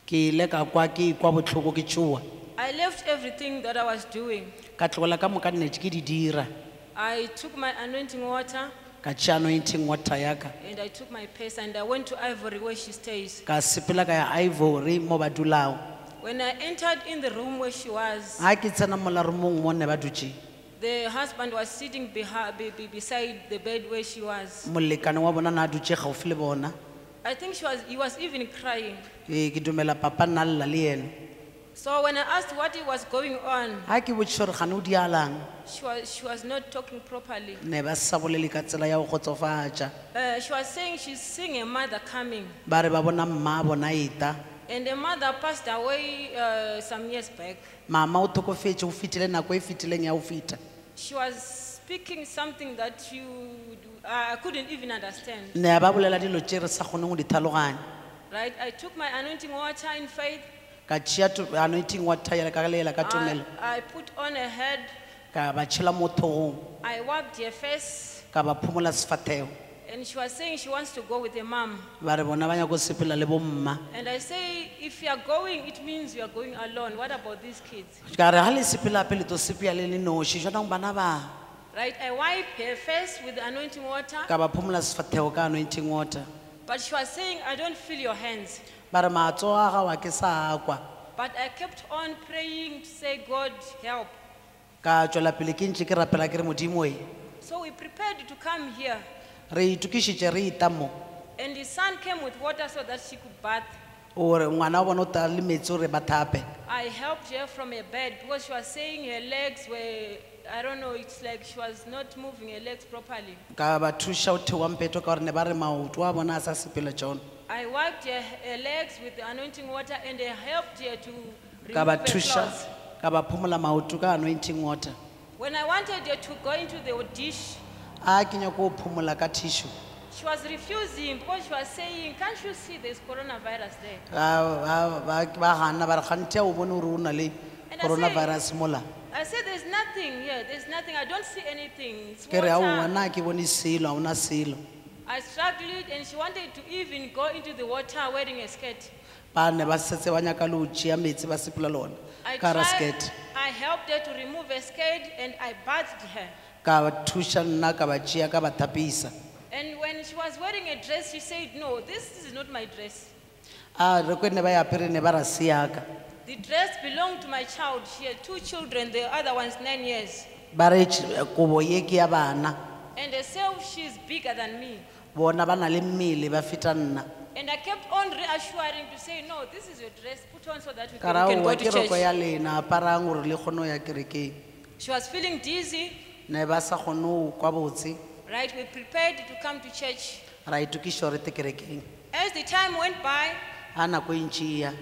Speaker 2: ke ile ka kwa ke kwa botlhoko ke tšoa
Speaker 7: I left everything that I was doing.
Speaker 2: ka tlogela ka moka nnete ke di dira.
Speaker 7: I took my anointing water
Speaker 2: ka anointing water ya ka
Speaker 7: and I took my purse and I went to Ivory where she stays.
Speaker 2: ka sepela ka ya ivory mo ba dulago
Speaker 7: When I entered in the room where she was,
Speaker 2: ga ke tsena molaromong mo ba dutse
Speaker 7: the husband was sitting behi- be- be- beside the bed where she was.
Speaker 2: molekane wa bona na a dutse gaufi le bona
Speaker 7: I think she was, he was even crying.
Speaker 2: ee ke dumela papa nna lla le ene
Speaker 7: So when I asked what was going on,
Speaker 2: ke o dialang
Speaker 7: she was, she was not talking properly.
Speaker 2: ne ba sa bolele ka tsela ya go kgotsofatša
Speaker 7: Uh, she was saying she's seeing a mother coming.
Speaker 2: ba re ba bona mma a bona eta
Speaker 7: And the mother passed away uh, some years back.
Speaker 2: mama o thokofetse o fetile nako e fetileng ya go feta
Speaker 7: She was speaking something that you, I couldn't even understand.
Speaker 2: ne ba bolela dilo tše re sa kgoneng go di tlhaloganya
Speaker 7: Right? I took my anointing water in faith.
Speaker 2: Ka tšea anointing wa ka leela ka
Speaker 7: I,
Speaker 2: tomelo
Speaker 7: I put on a head.
Speaker 2: ka ba tšhela mo thogong
Speaker 7: I wiped her face.
Speaker 2: ka ba phomola sefathego
Speaker 7: And she was saying she wants to go with her mom.
Speaker 2: ba re bona ba nyako sepela le bomma
Speaker 7: And I say, if you are going, it means you are going alone. What about these kids?
Speaker 2: ka re ga le sepelape le to sepea le le noši bana ba
Speaker 7: Right? I wiped her face with the anointing water.
Speaker 2: ka ba phomola sefathego ka anointing water
Speaker 7: But she was saying, I don't feel your hands.
Speaker 2: Ba re matso a gago a ke sa kwa
Speaker 7: But I kept on praying to say, God, help.
Speaker 2: ka tswela pele ke ntse ke rapela ke re modimo e
Speaker 7: So we prepared to come here.
Speaker 2: re itukišitše re eta mo
Speaker 7: And his son came with water so that she could bath.
Speaker 2: ore ngwana wa bona o ta le metsi ore ba thape
Speaker 7: I helped her from her bed because she was saying her legs were, I don't know, it's like she was not moving her legs properly.
Speaker 2: ka ba thuša o theowa mpeto ka gore ne ba re maoto a bona a sa sepelo
Speaker 7: I wiped her, her legs with the anointing water and I helped her to
Speaker 2: ka ba
Speaker 7: remove her
Speaker 2: thuša
Speaker 7: clothes.
Speaker 2: ka ba phomola maoto ka anointing water
Speaker 7: When I wanted her to go into the dish,
Speaker 2: a ke nyako o phomola ka tissue
Speaker 7: she was refusing because she was saying, can't you see there's coronavirus there?
Speaker 2: Ba- ba ba- ba gana ba re kgante o bone gore o na le
Speaker 7: And I
Speaker 2: coronavirus mola
Speaker 7: I said, there's nothing here, there's nothing, I don't see anything. It's
Speaker 2: ke re a
Speaker 7: water."
Speaker 2: ngwana ke bone selo a ona selo
Speaker 7: I struggled and she wanted to even go into the water wearing a skirt.
Speaker 2: ba ne ba setse ba nyaka le o tšea metsi ba sepela le ona
Speaker 7: I
Speaker 2: ka ra
Speaker 7: tried, I helped her to remove her skirt and I bathed her.
Speaker 2: ka ba thuša nna ka ba tšea ka ba thapisa
Speaker 7: And when she was wearing a dress, she said, no, this is not my dress.
Speaker 2: a re kwe ne ba e apere ne ba ra seaka
Speaker 7: The dress belonged to my child. She had two children, the other one's nine years.
Speaker 2: ba re "Tš- kobo ye ke ya bana
Speaker 7: And herself, she's bigger than me.
Speaker 2: Bona ba na le mmele ba feta nna
Speaker 7: And I kept on reassuring to say, no, this is your dress, put on so that we
Speaker 2: ka
Speaker 7: can,
Speaker 2: ra
Speaker 7: we can go
Speaker 2: ke
Speaker 7: to church.
Speaker 2: ya lena aparang gore le kgone go ya kerekeng
Speaker 7: She was feeling dizzy,
Speaker 2: ne ba sa kgone go kwa botse
Speaker 7: right? We prepared to come to church.
Speaker 2: ra to gore te kerekeng
Speaker 7: As the time went by,
Speaker 2: a nako e ya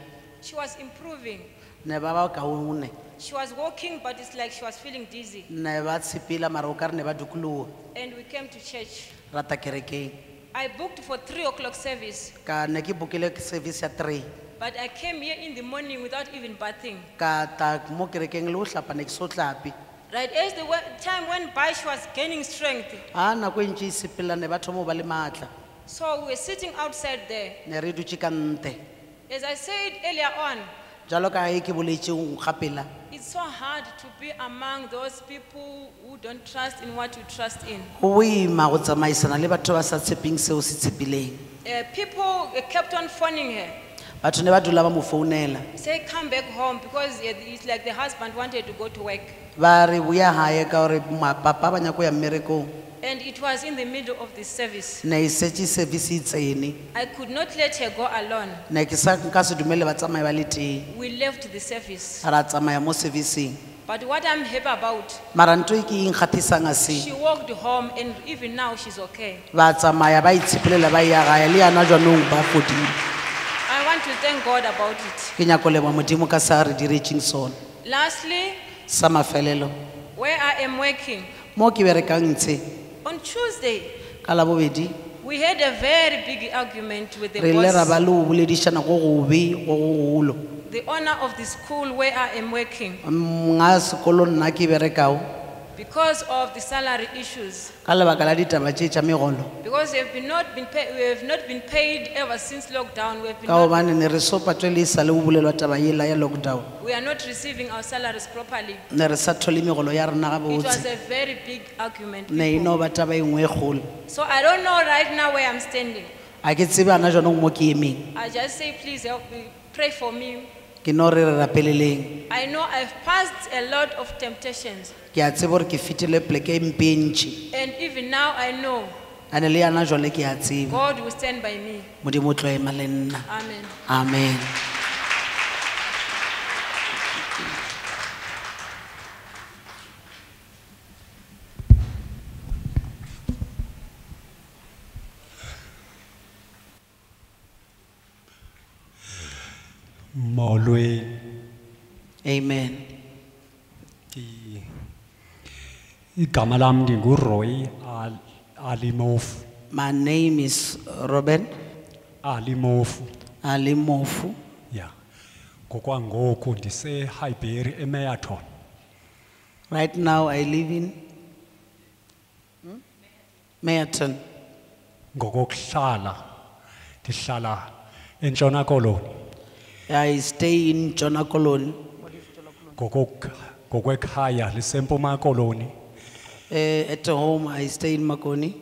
Speaker 7: she was improving.
Speaker 2: ne ba ba kaone
Speaker 7: She was walking, but it's like she was feeling dizzy.
Speaker 2: ne ba tshepela mara o ka re ne ba dukologa
Speaker 7: And we came to church.
Speaker 2: Rata kerekeng
Speaker 7: I booked for three o'clock service,
Speaker 2: ka ne ke bokile service ya three.
Speaker 7: But I came here in the morning without even bathing.
Speaker 2: ka tla mo kerekeng le ho hlapa ne ke so
Speaker 7: Right as the wa- time when Bash was gaining strength,
Speaker 2: a nako e ntse e ne ba thomo ba le maatla
Speaker 7: so we were sitting outside there.
Speaker 2: ne re dutse ka nte.
Speaker 7: As I said earlier on,
Speaker 2: jalo ka e ke boletseng gapela
Speaker 7: it's so hard to be among those people who don't trust in what you trust in.
Speaker 2: go boima go tsamaisana le batho ba sa tshepeng seo se tshepileng.
Speaker 7: Uh, people uh, kept on phoning her,
Speaker 2: batho ne ba dula ba mo founela.
Speaker 7: Say, come back home because it's like the husband wanted to go to work.
Speaker 2: ba re boya gae ka gore mapapa ba nyako ya mmerekong
Speaker 7: And it was in the middle of the service.
Speaker 2: ne e setse service e tsene
Speaker 7: I could not let her go alone.
Speaker 2: ne ke sa nka se dumele ba tsamaye ba le teng
Speaker 7: We left the service.
Speaker 2: ra tsamaya mo serviceng
Speaker 7: But what I'm happy about,
Speaker 2: mara nto e ke a se
Speaker 7: she walked home and even now she's okay.
Speaker 2: ba tsamaya ba itshepelela ba ya gae le yana jwanong ba fodile
Speaker 7: I want to thank God about it.
Speaker 2: ke nyako leba modimo ka sa re diretseng sone
Speaker 7: Lastly,
Speaker 2: sa mafelelo
Speaker 7: where I am working,
Speaker 2: mo ke berekang ntshe
Speaker 7: on Tuesday,
Speaker 2: ka labobedi
Speaker 7: we had a very big argument with the
Speaker 2: re ile ra ba
Speaker 7: boss,
Speaker 2: le go boledišana go gobe go go
Speaker 7: the owner of the school where I am working,
Speaker 2: nga sekolo nna ke berekao
Speaker 7: because of the salary issues.
Speaker 2: ka lebaka la ditaba tše tša megolo
Speaker 7: Because we have been not been pay, we have not been paid ever since lockdown. We have been
Speaker 2: ka
Speaker 7: not,
Speaker 2: gobane ne re so patele e sa le go taba yela ya lockdown
Speaker 7: we are not receiving our salaries properly.
Speaker 2: ne re sa thole megolo ya rena
Speaker 7: It was
Speaker 2: gabotse
Speaker 7: a very big argument.
Speaker 2: ne e
Speaker 7: people.
Speaker 2: no ba taba e nngwe e kgolo
Speaker 7: So I don't know right now where I'm standing.
Speaker 2: ga ke tsebe ana jwanong mo ke emeng
Speaker 7: I just say, please help me, pray for me.
Speaker 2: ke no re re rapeleleng
Speaker 7: I know I've passed a lot of temptations,
Speaker 2: ke a tsebo gore ke fetile pleke e mpe e ntšhi
Speaker 7: and even now I know
Speaker 2: ane le yana jwale ke a tsebo
Speaker 7: God will stand by me.
Speaker 2: modimo o tlo ema le nna
Speaker 7: Amen.
Speaker 2: amen
Speaker 8: molweni
Speaker 2: amen
Speaker 8: igama lam ndinguroy Al- alimofu
Speaker 2: my name is robin
Speaker 8: alimofu
Speaker 2: alimofu
Speaker 8: ya. Ngokwangoku ndisehighbury emeyaton
Speaker 2: right now i live in hmm?
Speaker 8: Ngokokuhlala ndihlala entshona koloni.
Speaker 2: I stay in ntshona
Speaker 8: koloni. Ngokwekhaya lisempuma koloni
Speaker 2: uh, at home i stay in makoni.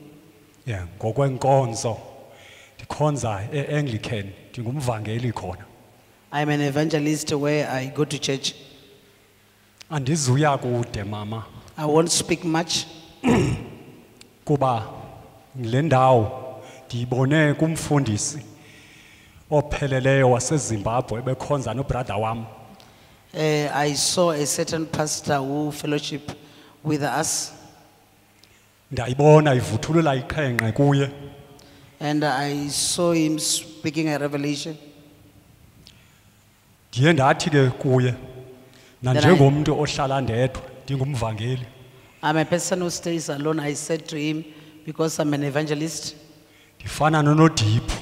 Speaker 8: Yeah, ngokwenkonzo. Ndikhonza e-anglican ndingumvangeli khona.
Speaker 2: I'm an evangelist where i go to church.
Speaker 8: Andizuya kude mama.
Speaker 2: I won't speak much.
Speaker 8: Kuba le ndawo ndiyibone kumfundisi opheleleyo wasezimbabwe ebekhonza nobrother wam.
Speaker 2: Uh, I saw a certain pastor who fellowship with us,
Speaker 8: ndayibona ivuthulula iqhenqe kuye
Speaker 2: and I saw him speaking a revelation.
Speaker 8: ndiye ndathi ke kuye
Speaker 2: Then I-
Speaker 8: nanjengomntu ohlala ndedwa ndingumvangeli
Speaker 2: I'm a person who stays alone. I said to him, because I'm an evangelist,
Speaker 8: ndifana nonodiphu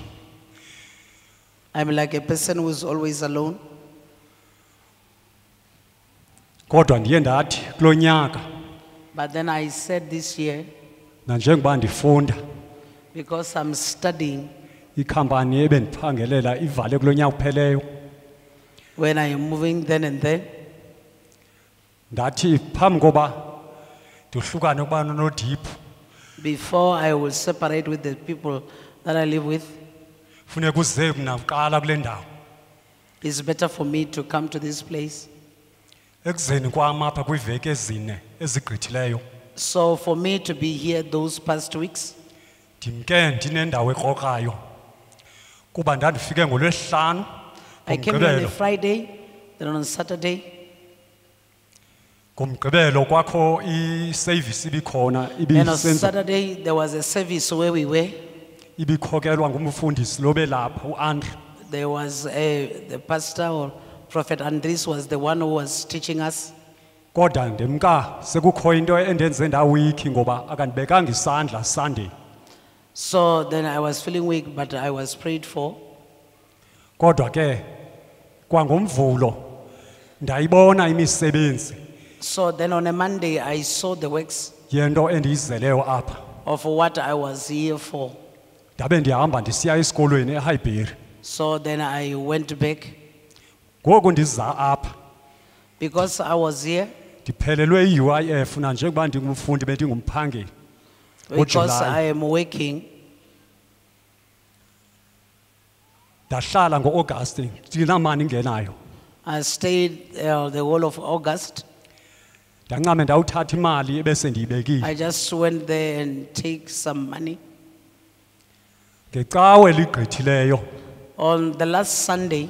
Speaker 2: I'm like a person who's always alone.
Speaker 8: kodwa ndiye ndathi kulo nyaka
Speaker 2: But then I said this year,
Speaker 8: nanjengoba ndifunda.
Speaker 2: Because I'm studying,
Speaker 8: ikhampani ebendiphangelela ivale kulo nyaka upheleyo.
Speaker 2: When I am moving then and then,
Speaker 8: ndathi phambi koba ndohlukane ukuba nonodiphu
Speaker 2: before I will separate with the people that I live with,
Speaker 8: funeka uze kule ndawo.
Speaker 2: it's better for me to come to this place.
Speaker 8: ekuzeni kwam apha kwiiveki ezine ezigqithileyo
Speaker 2: So for me to be here those past weeks,
Speaker 8: ndimke ndinendawo ekrokrayo kuba ndandifike ngolwesihlanu
Speaker 2: I came here on a
Speaker 8: ngomgqibelo
Speaker 2: Friday, then on Saturday,
Speaker 8: ngomgqibelo kwakho iseyivisi ibikhona
Speaker 2: and on Saturday there was a service where we were.
Speaker 8: ibikhokelwa ngumfundisi lobe lapha uandre
Speaker 2: There was a, the pastor or Prophet Andres was the one who was teaching us.
Speaker 8: Kodwa ndimka sekukho into endenze ndawikhi ngoba akandibekanga isandla sunday.
Speaker 2: So then I was feeling weak, but I was prayed for.
Speaker 8: kodwa ke kwangomvulo ndayibona imisebenzi.
Speaker 2: So then on a Monday, I saw the works
Speaker 8: yento endiyizeleyo apha.
Speaker 2: of what I was here for.
Speaker 8: ndabe ndihamba ndisiya esikolweni ehighbury.
Speaker 2: So then I went back.
Speaker 8: Ngoku ndiza apha.
Speaker 2: Because I was here,
Speaker 8: ndiphelelwe i-uif nanjengoba ndingumfundi bendingumphangeli
Speaker 2: because I am working.
Speaker 8: ndahlala ngo-agasti ndinamani ingenayo
Speaker 2: I stayed uh, the whole of August.
Speaker 8: ndancame ndawuthatha imali ebese ndiyibekile
Speaker 2: I just went there and take some money.
Speaker 8: ngecawe ligqithileyo
Speaker 2: On the last Sunday,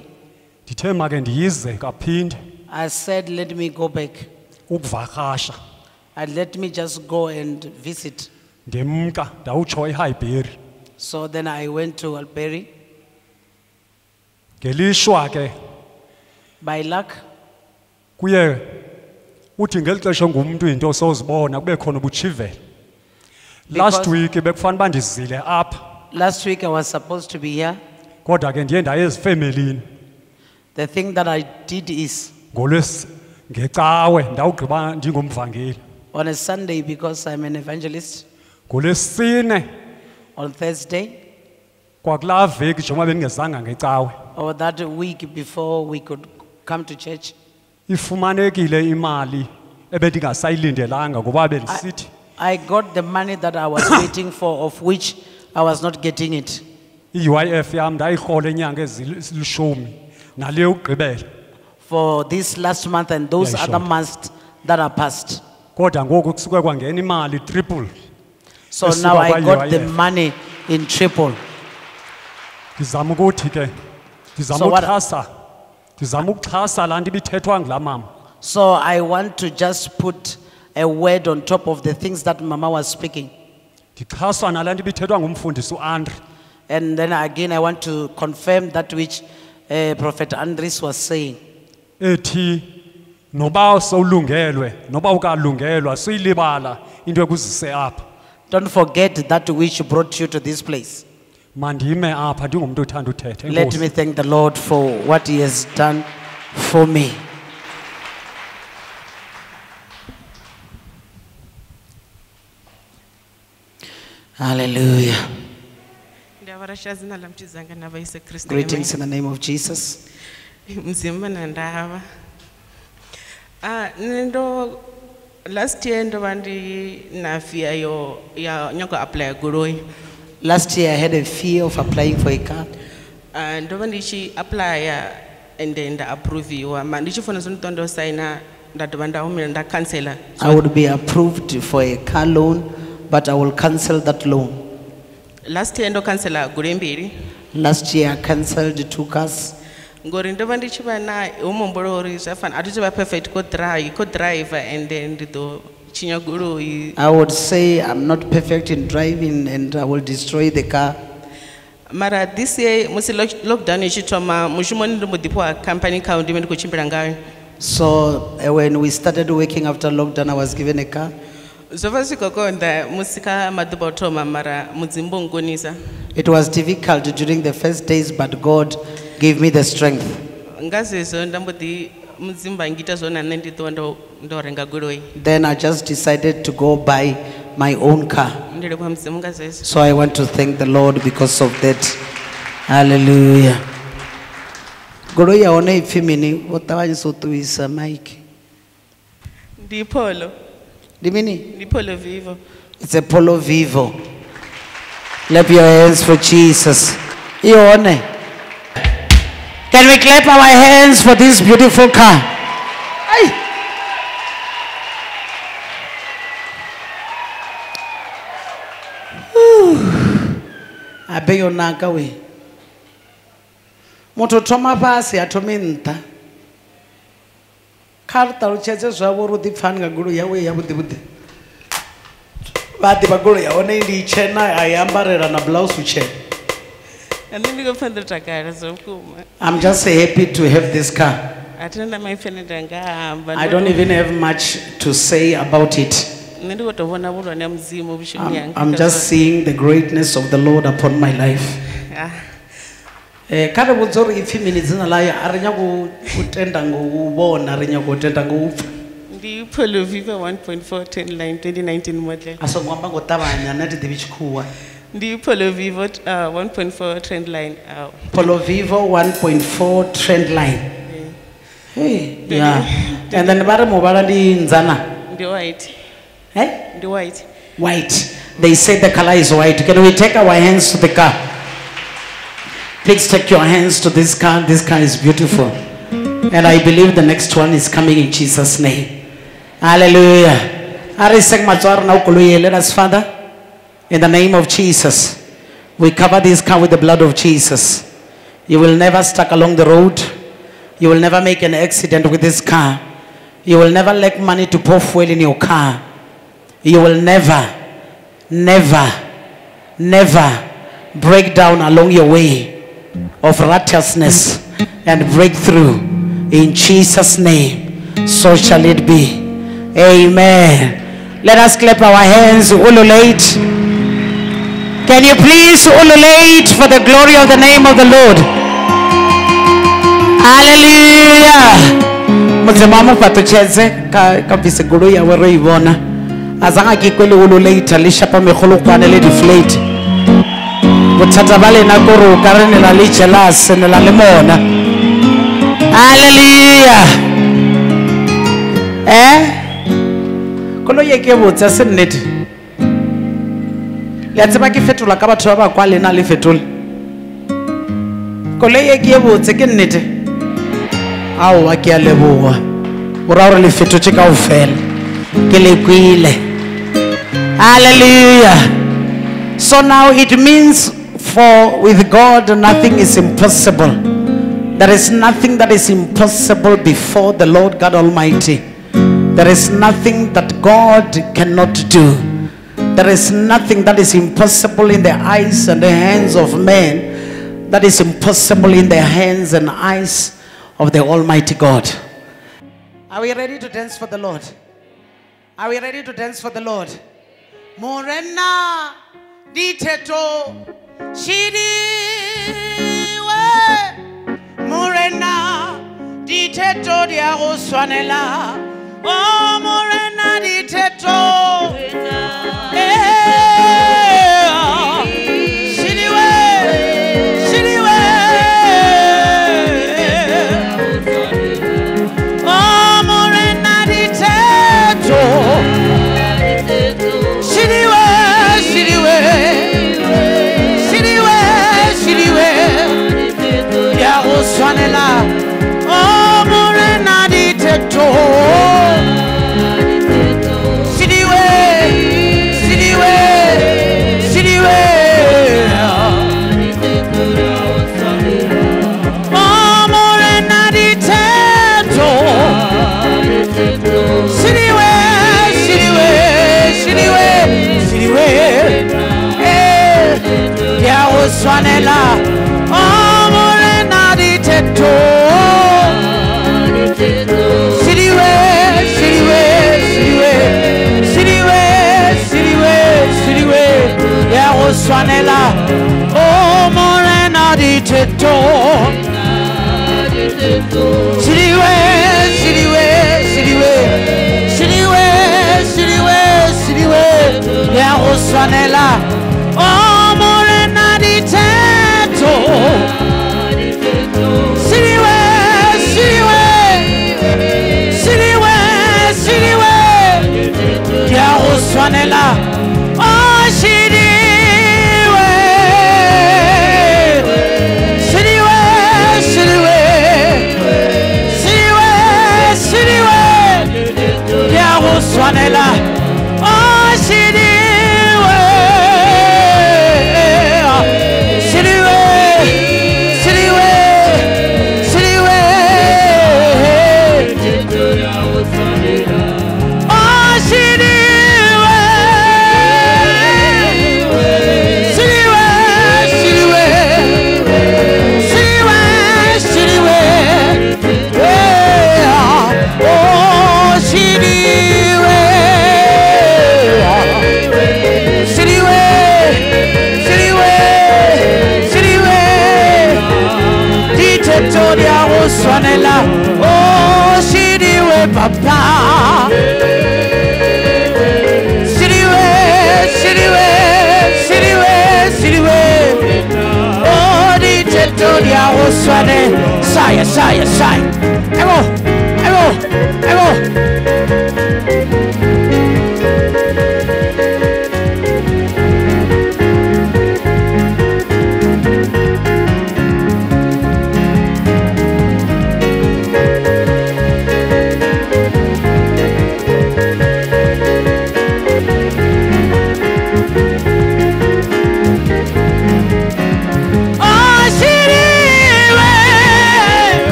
Speaker 8: ndithe make ndiyize kaphinde
Speaker 2: I said, let me go back.
Speaker 8: Ukuvakasha
Speaker 2: And let me just go and visit.
Speaker 8: ndimka ndawutsho ehighbury
Speaker 2: So then I went to Albury.
Speaker 8: ngelishwa ke
Speaker 2: By luck,
Speaker 8: kuye uthi ngeli xesha ngumntu into sozibona kube khona ubutshivela last week bekufanele uba ndizile apha
Speaker 2: last week I was supposed to be here.
Speaker 8: kodwa ke ndiye ndaye ezifemelini
Speaker 2: The thing that I did is
Speaker 8: ngolwesi ngecawe ndawugqiba ndingumvangeli.
Speaker 2: On a Sunday because I'm an evangelist. On Thursday,
Speaker 8: kwakulaa veki njengoba bendingezanga ngecawe.
Speaker 2: Or that week before we could come to church,
Speaker 8: ifumanekile imali ebendingasayilindelanga ngoba bendisithi
Speaker 2: I got the money that I was waiting for, of which I was not getting it.
Speaker 8: i-uif yam ndayirhola inyanga ezilishumi nale yokugqibela
Speaker 2: For this last month and those
Speaker 8: Yeah,
Speaker 2: other
Speaker 8: sure.
Speaker 2: months that are past.
Speaker 8: kodwa ngoku kusuke kwangena imali triple
Speaker 2: So now I got the money in triple.
Speaker 8: ndizama ukuthi ke ndizama
Speaker 2: So what-
Speaker 8: ukuxhasa ndizama ukuxhasa laa nto ibithethwa ngulaa mama
Speaker 2: So I want to just put a word on top of the things that Mama was speaking.
Speaker 8: ndixhaswa nalaa nto ibithethwa ngumfundisi uandre
Speaker 2: And then again, I want to confirm that which uh, Prophet Andres was saying.
Speaker 8: Ethi noba sowulungelwe noba ukalungelwa suyilibala into ekuzise apha
Speaker 2: Don't forget that which brought you to this place.
Speaker 8: mandime apha ndingumntu othanda uthetha
Speaker 2: Let
Speaker 8: Enkosi.
Speaker 2: me thank the Lord for what He has done for me. Hallelujah.
Speaker 9: ndavarasha zina la mtizanga na vaise kristu
Speaker 2: Greetings in the name of Jesus.
Speaker 9: Mzimba na ndava ah ndo last year ndo vandi na fear yo ya nyako apply goloi.
Speaker 2: Last year, I had a fear of applying for a car.
Speaker 9: ah ndo vandi chi apply and then nda approviwa ma ndi chifuna zoni tondo signa nda dova nda humela nda cancela.
Speaker 2: I would be approved for a car loan, but I will cancel that loan.
Speaker 9: last year ndo cancela goloi mbili.
Speaker 2: Last year, I cancelled two cars
Speaker 9: ngori ndo vha ndi tshi vha na umumbolo uri zwa fana a thi vha perfect ko drive ko driver and then ndi ḓo tshinya goloi
Speaker 2: I would say I'm not perfect in driving and I will destroy the car.
Speaker 9: mara this year musi lockdown i tshi thoma mushumoni ndi mbo ḓifhiwa company car ndi vhe ndi khou tshimbila ngayo
Speaker 2: So uh, when we started working after lockdown, I was given a car.
Speaker 9: zwo vha zwi khou konḓa musi kha maḓuvha o thoma mara mudzimu bo nkonisa
Speaker 2: It was difficult during the first days, but God gave me the strength.
Speaker 9: nga zwezwo nda mbo ḓi mudzimu vha ngita zwone na nṋe ndi ṱuwa ndo ndo renga goloi.
Speaker 2: Then I just decided to go buy my own car.
Speaker 9: ndi mudzimu nga
Speaker 2: So I want to thank the Lord because of that. Hallelujah. goloi ya hone ipfi mini vho ṱavhanyisa u ṱuwisa mike
Speaker 9: ndi polo.
Speaker 2: Ndi mini?
Speaker 9: Polo vivo.
Speaker 2: It's a polo vivo. Clap your hands for jesus. I hone can we clap our hands for this beautiful car? Ai. abe yo naka we. Muthu thoma fhasi a thomi nṱha kha ri ṱalutshedze zwavho uri u ḓi pfani nga goloi yawe ya vhuḓi vha ḓivha goloi ya hone ndi tshena a i ambarela na blouse tshena i'm just happy to have this car.
Speaker 9: A thina nda maipfi ane nda nga amba
Speaker 2: i don't even have much to say about it.
Speaker 9: Nṋe ndi kho to vhona vhulwane ha mudzimu vhushumoni
Speaker 2: I'm, I'm just seeing the greatness of the Lord upon my life.
Speaker 9: Ah,
Speaker 2: Eh kha re vhudza uri ipfhi mini dzina ḽayo a ri nyago u tenda ngo u vhona ri nyago u tenda ngo u pfha
Speaker 9: ndi polo viva 1.4 Trendline 2019 model.
Speaker 2: A songo amba ngo ṱavhanya nṋe thi ḓivhi tshikhuwa
Speaker 9: ndi polo vivo uh, 1.4 trend line? Uh,
Speaker 2: polo vivo 1.4 trend line. Hey yeah. and then vha ri muvhala ndi nzana.
Speaker 9: Ndi white.
Speaker 2: Hey
Speaker 9: ndi white.
Speaker 2: White. They say the color is white. Can we take our hands to the car? Please take your hands to this car. This car is beautiful. And i believe the next one is coming in jesus name. Hallelujah. Matswaro na ukoloi let us father in the name of jesus we cover this car with the blood of jesus you will never stuck along the road you will never make an accident with this car you will never lack money to pour fuel in your car you will never, never, never break down along your way of righteousness and breakthrough. In Jesus' name, so shall it be. Amen. Let us clap our hands, ululate. Can you please ululate for the glory of the name of the Lord? Hallelujah. mudzima mufatocheze ka bvise goloi yawe ro i vhona a zanga ke kwele ululaita le shapa megolokwane le deflate bothata ba lena kore o ka re ne la le jealous ne la le mona. Halleluja eh? Koloi e ke se nnete le a tseba ke fetola ka batho ba ba kwa lena le fetole? Koloi e ke e botse ke nnete? Aowa ke a leboga o ra gore le kao fela ke le kwele. Hallelujah. So now it means for with god nothing is impossible. There is nothing that is impossible before the lord god almighty. There is nothing that god cannot do there is nothing that is impossible in the eyes and the hands of men that is impossible in the hands and eyes of the almighty god. Are we ready to dance for the lord? Are we ready to dance for the lord? Morena ditheto shiriwe morena ditheto di a go swanela. O morena ditheto Oh, morena shiriwe, shiriwe, shiriwe, shiriwe. Ya go swanela. Oh, morena. Shiriwe, shiriwe, shiriwe, shiriwe, shiriwe, shiriwe, ya go swanela. Oh, go swanela. Oh, shiriwe, shiriwe, shiriwe. Siriwe, siriwe, ya go swanela.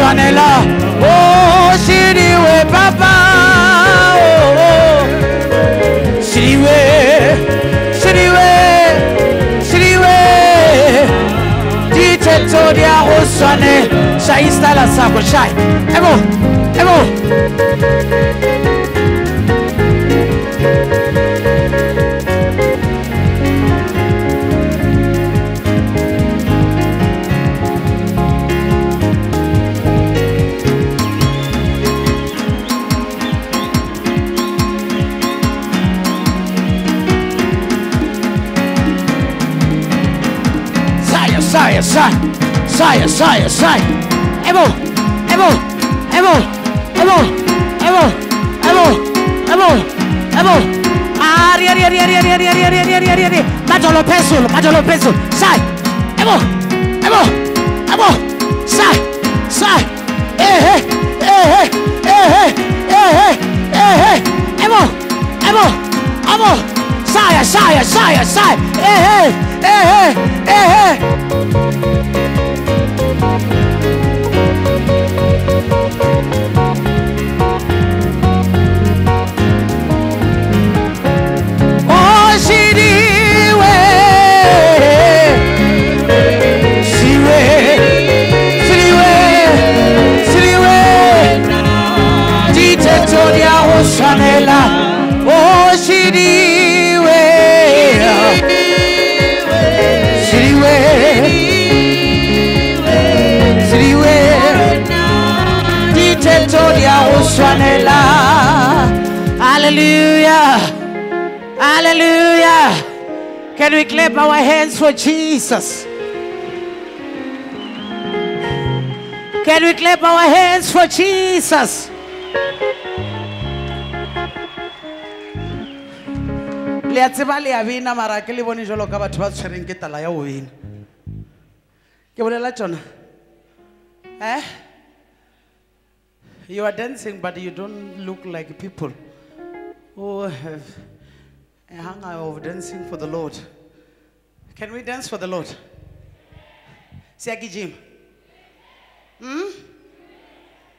Speaker 2: personne est là. Oh, Siriwe, papa. Oh, oh. Siriwe, Siriwe, Siriwe. Dite Todia, oh, sonne. Ça installe à sa gauche. Et bon. Saya, saya, saya, saya, saya, saya. Emo, emo, emo, emo, emo, emo, emo, emo. Ah, ria, ria, ria, ria, ria, ria, ria, ria, ria, ria, ria, ria. Majolo pencil, majolo pencil. Sai, emo, emo, emo, sai, sai. Eh, eh, eh, eh, eh, eh, eh, eh, eh. Emo, emo, emo. Saya, saya, saya, saya. Eh, eh, eh, eh, eh, eh. Hallelujah. Can we clap our hands for Jesus? Can we clap our hands for Jesus? le a tseba le a bina mara ke le bone jalo ka batho ba tshwereng ke tala ya go bina ke bolela tsona eh you are dancing but you don't look like people who have a hunger of dancing for the lord. Can we dance for the lord? Siyagijima hmm?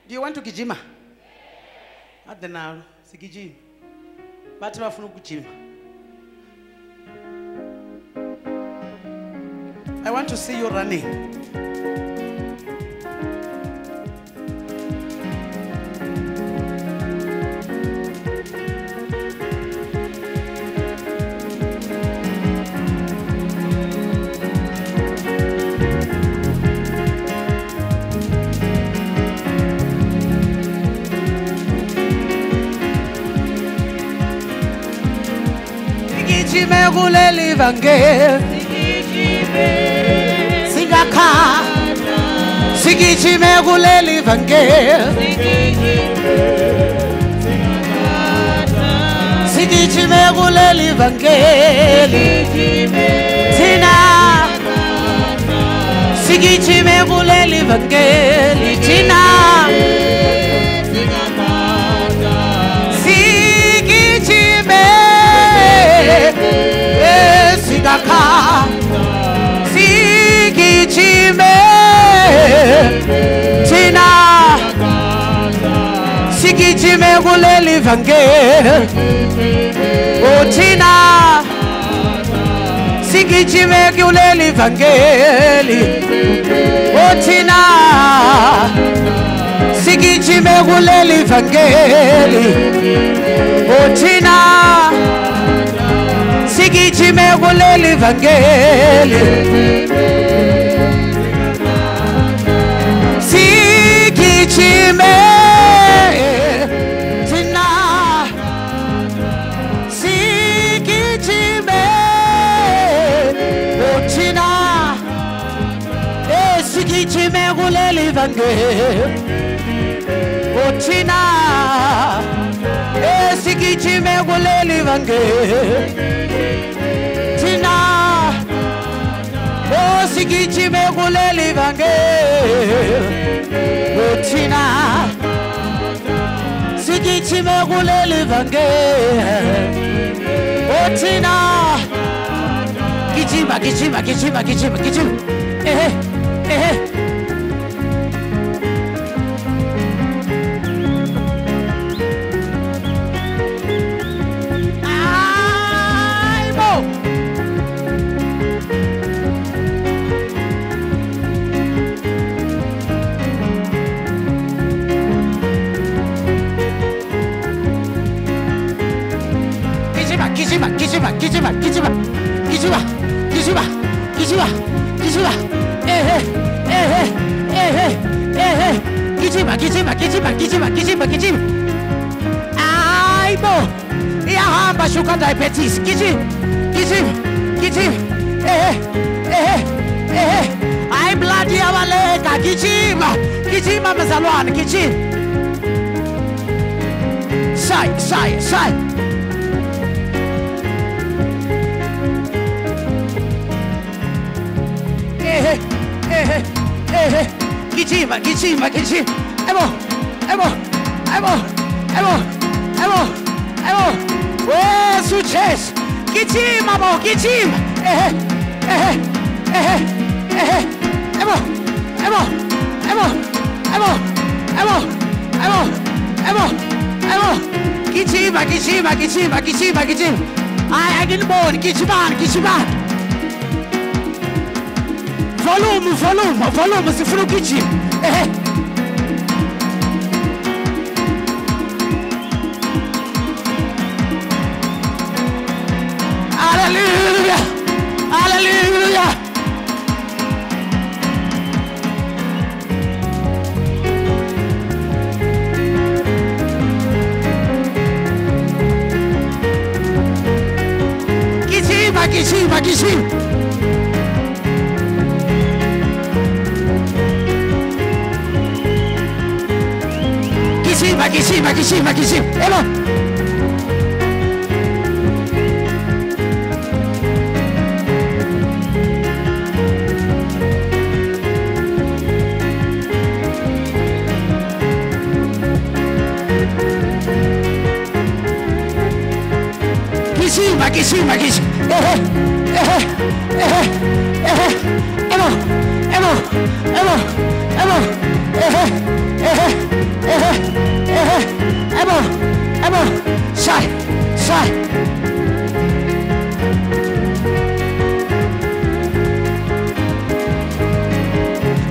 Speaker 2: do you want to gijima ade nalo sigijima bathi bafuna ukujima i want to see you running sigijime kuleli vangeli. Singakhala sigijime. Kuleli vangeli. Sigijime. Kuleli vangeli. Thina. Sigijime. Kuleli vangeli. Thina Sitaka Sikitime Tina. Sikitime guleli vange O Tina. Sikitime guleli vangeli O Tina. Sikitime guleli vangeli O Tina. sikichi mekule livhangeli sikichime tina sikichime otina esikichime eh, kule livhangeli ochina esiki chime guleli vange china esiki chime guleli vange ochina siki chime guleli vange ochina kichima kichima kichima kichima kichima cima, aquí cima, aquí cima, aquí cima, aquí cima, aquí cima. Ay, bo. Ya hamba şukanda ipetis. Gizim, gizim, gizim. Eh eh eh, eh, eh, eh. Ay bladi avaleka, gizim. Ah, gizim amazalwan, gizim. Say, say, say. Eh, eh, eh, eh. Gizim, gizim, gizim. Gijima gijima gijima ehe ehe ehe hayi blood iyabaleka gijima gijima mzalwane gijima sai sai sai ehe ehe ehe gijima gijima gijima ebo ebo ebo ebo ebo ebo Oh, successo! Gijima, mo, gijima! Eh, eh, eh, eh, ebo, ebo, ebo, ebo, ebo, ebo, ebo, ebo. Gijima, gijima, gijima, gijima, gijima. Ay, angiliboni, gijimani, gijimani. Volume, volume, volume, sifuna ukugijima. Eh. Hallelujah! Aleluia! Que chimba, que chimba, que chimba! Que chimba, que chimba, que chimba, que chimba! Ela... aqui em cima, aqui em cima. Errei, errei, errei, errei. É bom, é bom, é bom, é bom. Errei, errei, errei, errei. É bom, é bom. Sai, sai.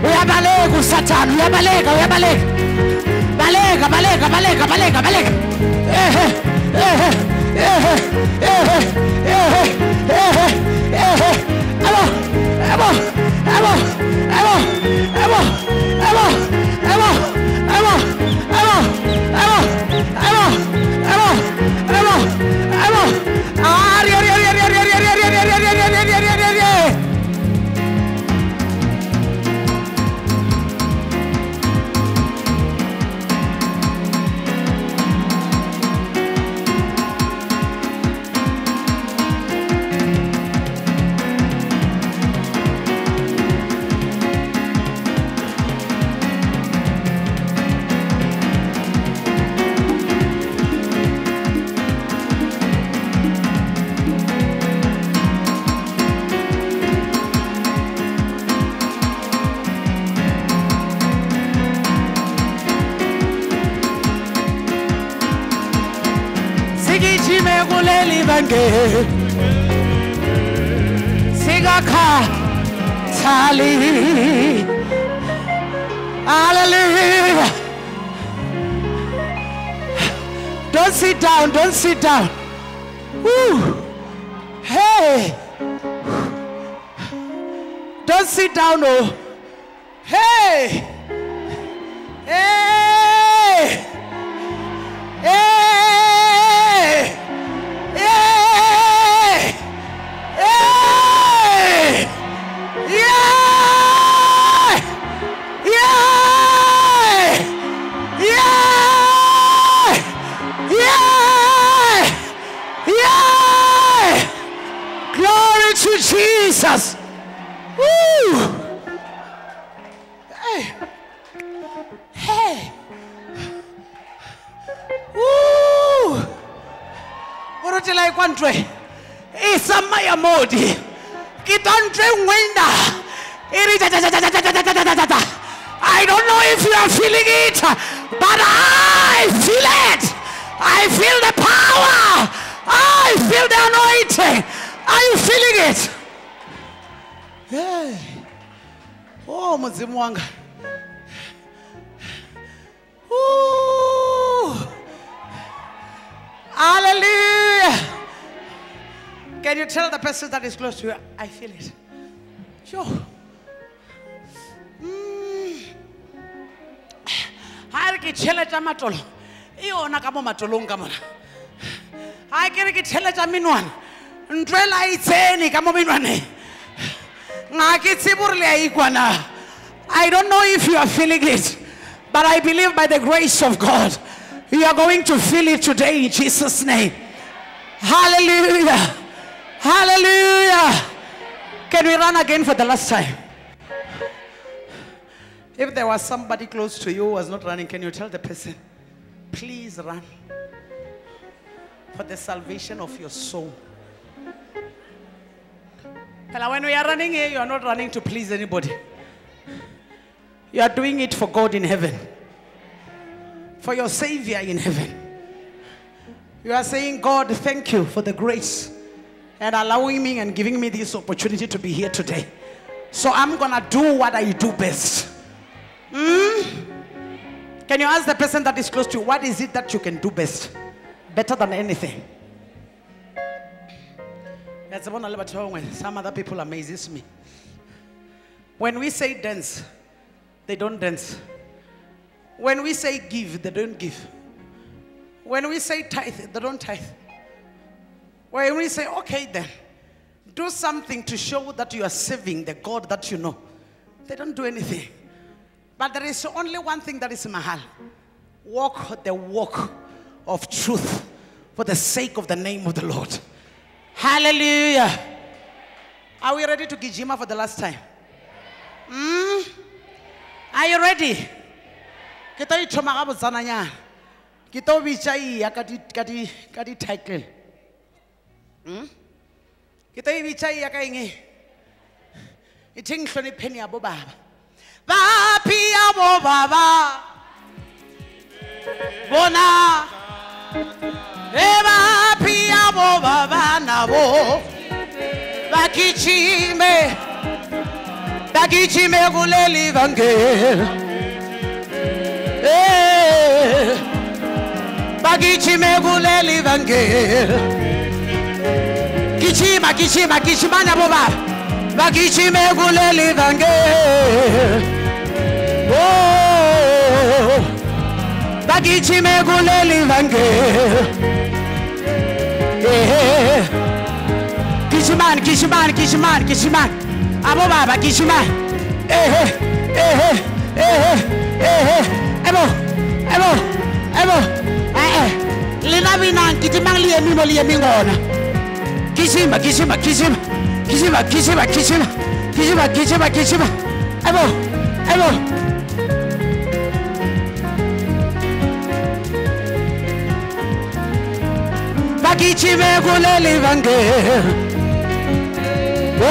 Speaker 2: Uyabaleka usathane, uyabaleka, uyabaleka. Baleka, baleka, baleka, baleka, baleka. Ehe, ehe. Vamos, vamos. Kuleli bange singakhathali hallelujah don't sit down don't sit down. Woo. hey. Don't sit down oh ta ta ta ta ta ta ta ta. I don't know if you are feeling it, but I feel it. I feel the power. I feel the anointing. Are you feeling it? Hey. Oh, muzimu wanga. Ooh. Hallelujah. Can you tell the person that is close to you? I feel it. Sure. Mm. Ha re ke tšheletša matolo e yona ka mo matolong ka mona ha ke re ke tšheletša menwana ntwela e tsene ka mo menwaneng ga ke le a ikwana i don't know if you are feeling it but i believe by the grace of god you are going to feel it today in jesus name hallelujah hallelujah can we run again for the last time if there was somebody close to you who was not running can you tell the person please run for the salvation of your soul when we are running here, you are not running to please anybody. You are doing it for God in heaven, for your Savior in heaven. You are saying, God, thank you for the grace and allowing me and giving me this opportunity to be here today. So I'm going to do what I do best. Hmm? Can you ask the person that is close to you, what is it that you can do best? Better than anything. Some other people amazes me. When we say dance, they don't dance. When we say give, they don't give. When we say tithe, they don't tithe. When we say, okay, then, do something to show that you are serving the God that you know, they don't do anything. But there is only one thing that is mahal walk the walk of truth for the sake of the name of the Lord. Hallelujah. Are we ready to gijima for the last time? Mm? Are you ready? Ke tlo ithoma ga botsananyana. Ke tlo bitša iya ka di- ka ka ke Hmm? Kita ibitshaya kay ngi. Ithi ngihlonipheni yabo baba. Baphi yabo baba? Bona. Eba baphi yabo baba nabo? Bakichime. Bakichime kuleli vangeli. Eh. Bakichime kuleli vangeli. magijima gijimani aboba bagijima ekuleli bange bagijima oh. ekuleli bange gijimani eh. gijimani gijimani gijimani abobaba gijimani ehe ehe ehe ehe eh, eh. ebo ebo ebo. Ee lina binangijimang liyemimo liyemingona. 막히지마 기지마 기지마. 기지마 기지마 기지마. 기지마 기지마 기지마. 아이고 아이고. 막히지마 골레리 방금 오.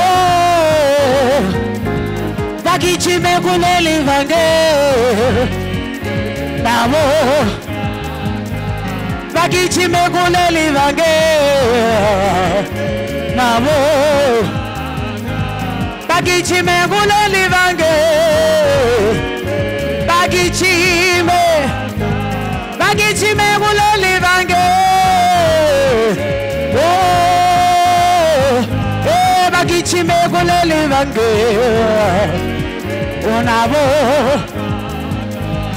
Speaker 2: 막히지마 골레리 방금 나무. 막히지마 골레리 방금 namor Bagici me gulo livange Bagici me Bagici me gulo livange Oh Eh bagici me gulali vange Oh namo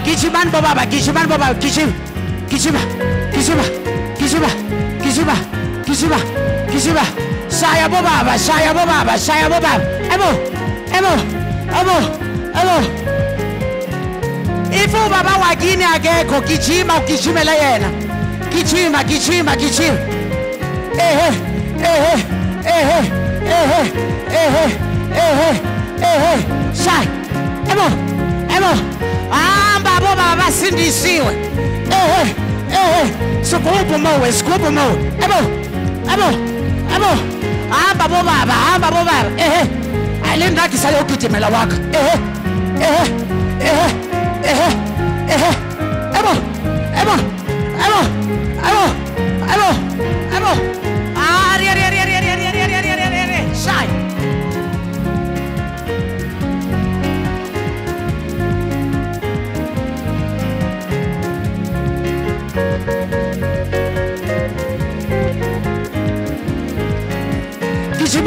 Speaker 2: Kishiman baba kishiman baba kishim kishima kishima kishima kishima kishima kishima shaya bobaba shaya bobaba shaya bobaba ebo ebo ebo ebo if ubaba wakini akekho gijima ugijimele yena gijima gijima gijima ehe ehe ehe ehe ehe ehe ehe shaya ebo ebo hamba bobaba basindisiwe ehe ehe sigubhu mowe sigubhu mowe ebo ebo ebo hamba bobaba hamba bobaba ehe. Ayilindakhi sayogijimela wakho ehe ehe ehe ehe ehe. Ebo ebo ebo ebo ebo ebo. Ari ari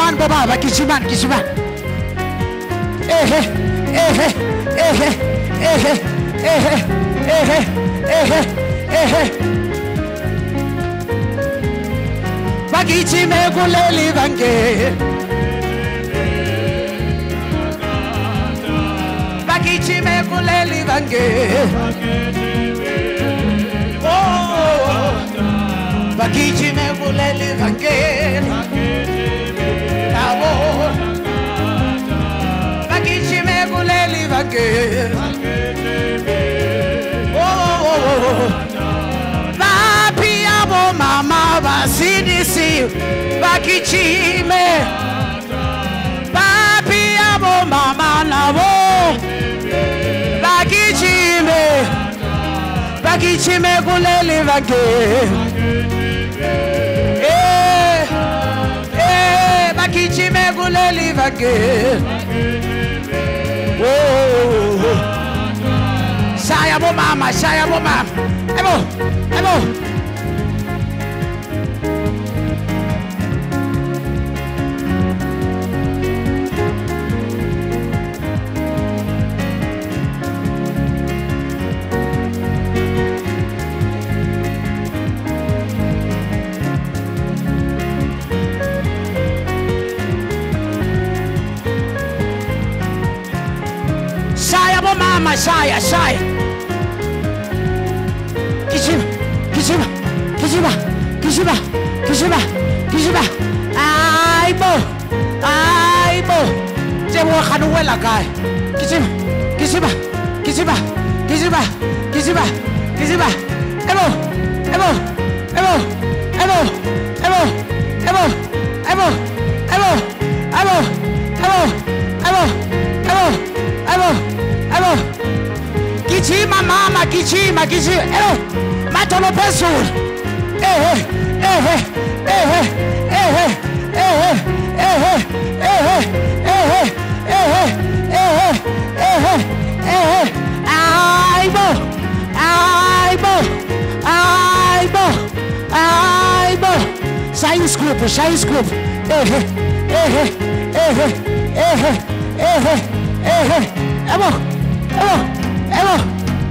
Speaker 2: Kisiman po baba, kisiman, kisiman. Ehe, ehe, ehe, ehe, ehe, ehe, ehe, ehe. Bagijime kuleli vange, Bagijime kuleli bange. Oh, bagijime kuleli vange. again. Oh, oh, oh. oh, oh. Bakichime. Bapi amo mama nabo bakichime. Bakichime kulele vage. Eh, eh, bakichime kulele vage. Saya bomama, saya bomama. Emo, emo. aşağıya aşağıya. Kişime, kishima, kishima, kishima, kishima, kishima. Ay Aibo. ay bo. Cem o kanu kishima, kishima, kishima, kishima. kişime, kişime, kişime, kişime. Ebo, ebo, ebo, ebo. Makichi, Makichi, eu mato no peso. Errei, errei, errei, errei, errei, errei, errei, errei, errei, errei, errei, errei. Ai, bom, ai, bom, ai, bom, ai, bom. Sai os grupos, sai os grupos. Errei, errei, errei, errei, errei, errei. É bom, é bom, é bom.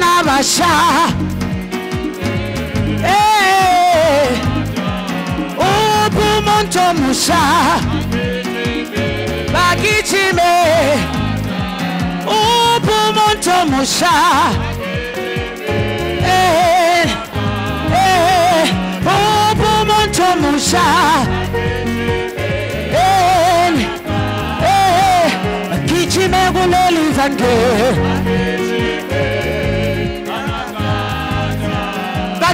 Speaker 2: n'abasha uba eh, umuntu omusha bagijime uba umuntu omusha uba eh, eh, umuntu omusha bagijime kuleli zange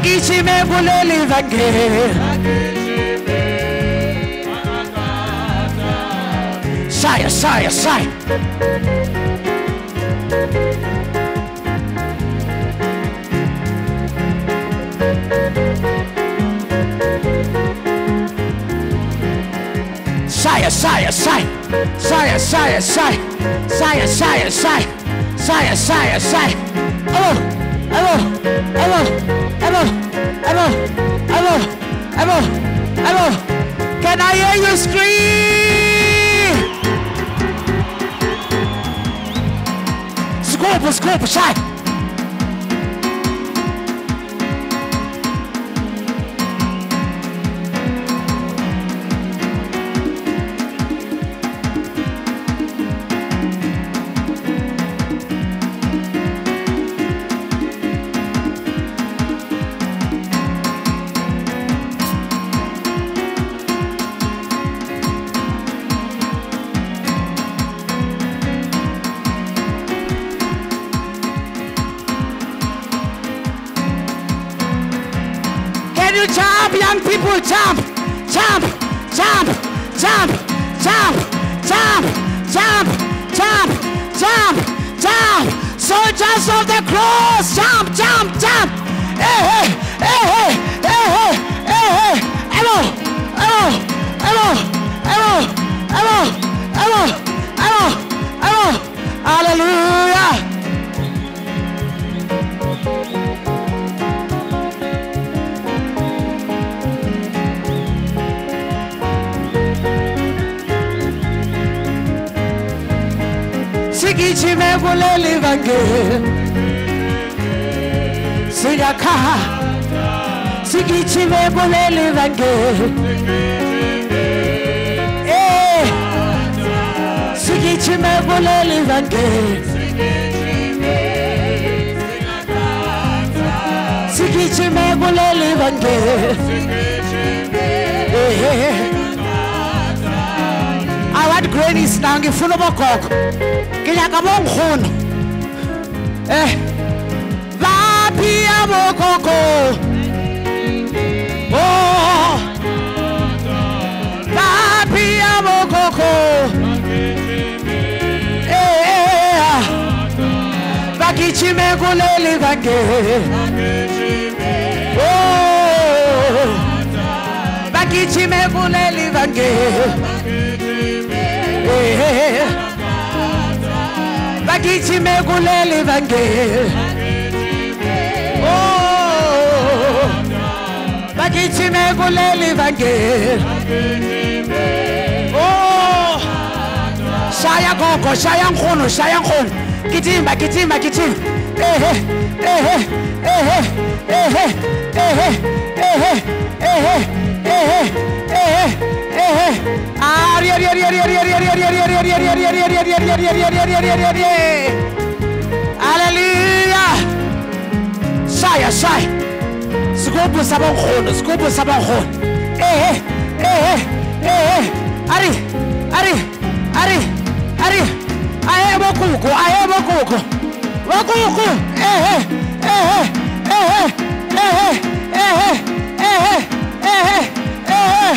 Speaker 2: Agici me voleli vage. Saya, saya, saya Saya, saya, saya Saya, saya, saya Saya, saya, saya Saya, saya, saya Oh! Can I hear you scream? Scoop, scoop, shine. Young? Jump, jump, jump, jump, jump, jump, jump, jump, jump, jump. Soldiers of the cross, jump, jump, jump. Hey, hey, hey, hey, hey, hey, hey, hey. Hello, hello, hello, hello, hello, hello, hello, hello. Hallelujah. will I live again? Sing a car. Sing me will I live again? Hey. Sing it, me will I live me will I live grannies now ngifuna bogogo ngiyaka bonkgono eh baphi abogogo oh baphi abogogo eh bagijime kuleli vangeli oh bagijime kuleli vangeli Eh, bagijime kuleli vangeli oh bagijime kuleli vangeli oh shaya gogo shaya nkhono shaya nkhono gijima gijima gijima ehe ehe ehe ehe ehe ehe ehe. Ria, ria. Hallelujah. Shaya, shaya. Sigubhu sabankgono, sigubhu sabankgono. Eh, eh, eh, eh. Ari, ari, ari, ari. Aye bokuku, aye bokuku. Bokuku. Eh, eh, eh, eh, eh, eh, eh, eh, eh, eh.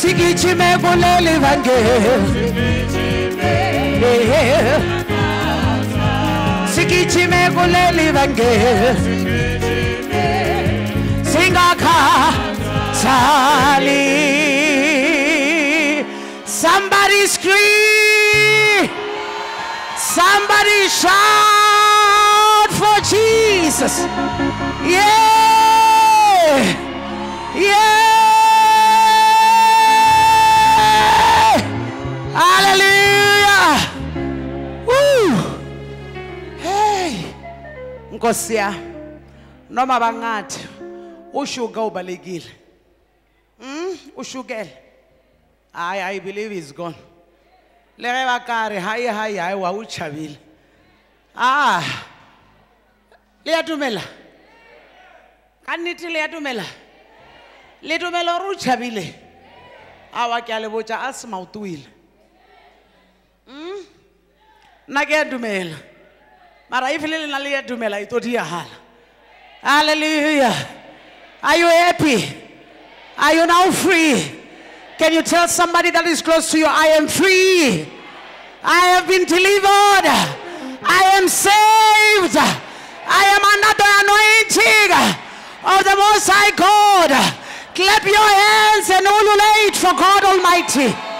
Speaker 2: sigijime kuleli vangeli. Sigijime kuleli vangeli. Singakhathali. Somebody scream. Somebody shout for Jesus. Yeah. Nkosi ya Noma bangathi ushuka ubalekile. Mm, ushukele. Hayi, I believe is gone. Le ge ba ka re hae hae hae wa o tšhabile. Ah. Le ya dumela. Ka nnete le ya dumela. Le tumela gore o tšhabile. Awa ke a le botša a se maoto o. Mm? Nna ke ya dumela. Mara if le lena le ya dumela e tlo diagala. Hallelujah. Are you happy? Are you now free? Can you tell somebody that is close to you, I am free? I have been delivered. I am saved. I am the anointing of the Most High God. Clap your hands and ululate for God Almighty.